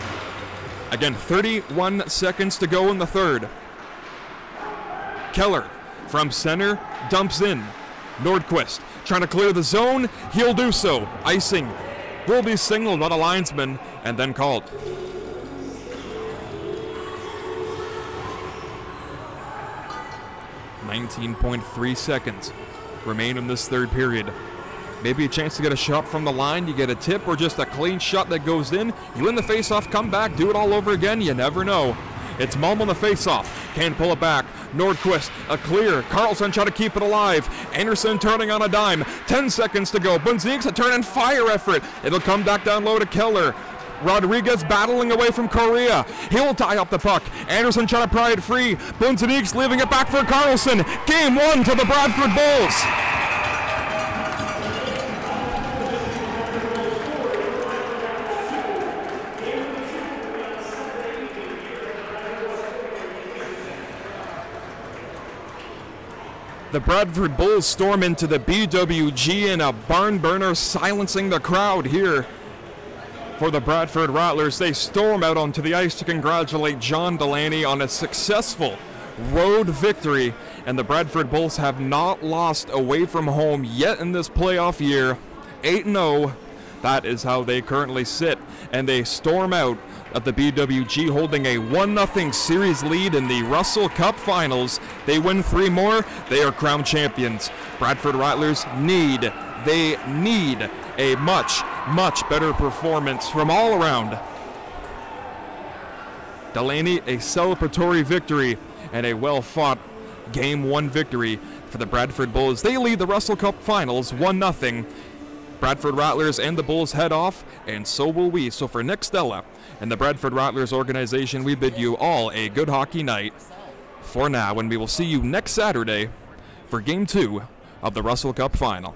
Again, 31 seconds to go in the third. Keller from center dumps in. Nordquist trying to clear the zone. He'll do so. Icing will be signaled by the linesman and then called. Nineteen point three seconds remain in this third period. Maybe a chance to get a shot from the line, you get a tip, or just a clean shot that goes in. You win the face-off, come back, do it all over again. You never know. It's Malm on the face-off. Can pull it back. Nordquist, a clear. Carlson trying to keep it alive. Anderson turning on a dime. 10 seconds to go. Bunzeniks a turn and fire effort. It'll come back down low to Keller. Rodriguez battling away from Correa. He'll tie up the puck. Anderson trying to pry it free. Bunzeniks leaving it back for Carlson. Game one to the Bradford Bulls. The Bradford Bulls storm into the BWG in a barn burner, silencing the crowd here for the Bradford Rattlers. They storm out onto the ice to congratulate John Delaney on a successful road victory, and the Bradford Bulls have not lost away from home yet in this playoff year. 8 0. That is how they currently sit, and they storm out of the BWG holding a 1 0 series lead in the Russell Cup finals. They win three more, they are crown champions. Bradford Rattlers need, they need a much, much better performance from all around. Delaney, a celebratory victory and a well fought game one victory for the Bradford Bulls. They lead the Russell Cup finals 1 0. Bradford Rattlers and the Bulls head off, and so will we. So for Nick Stella and the Bradford Rattlers organization, we bid you all a good hockey night for now, and we will see you next Saturday for Game 2 of the Russell Cup Final.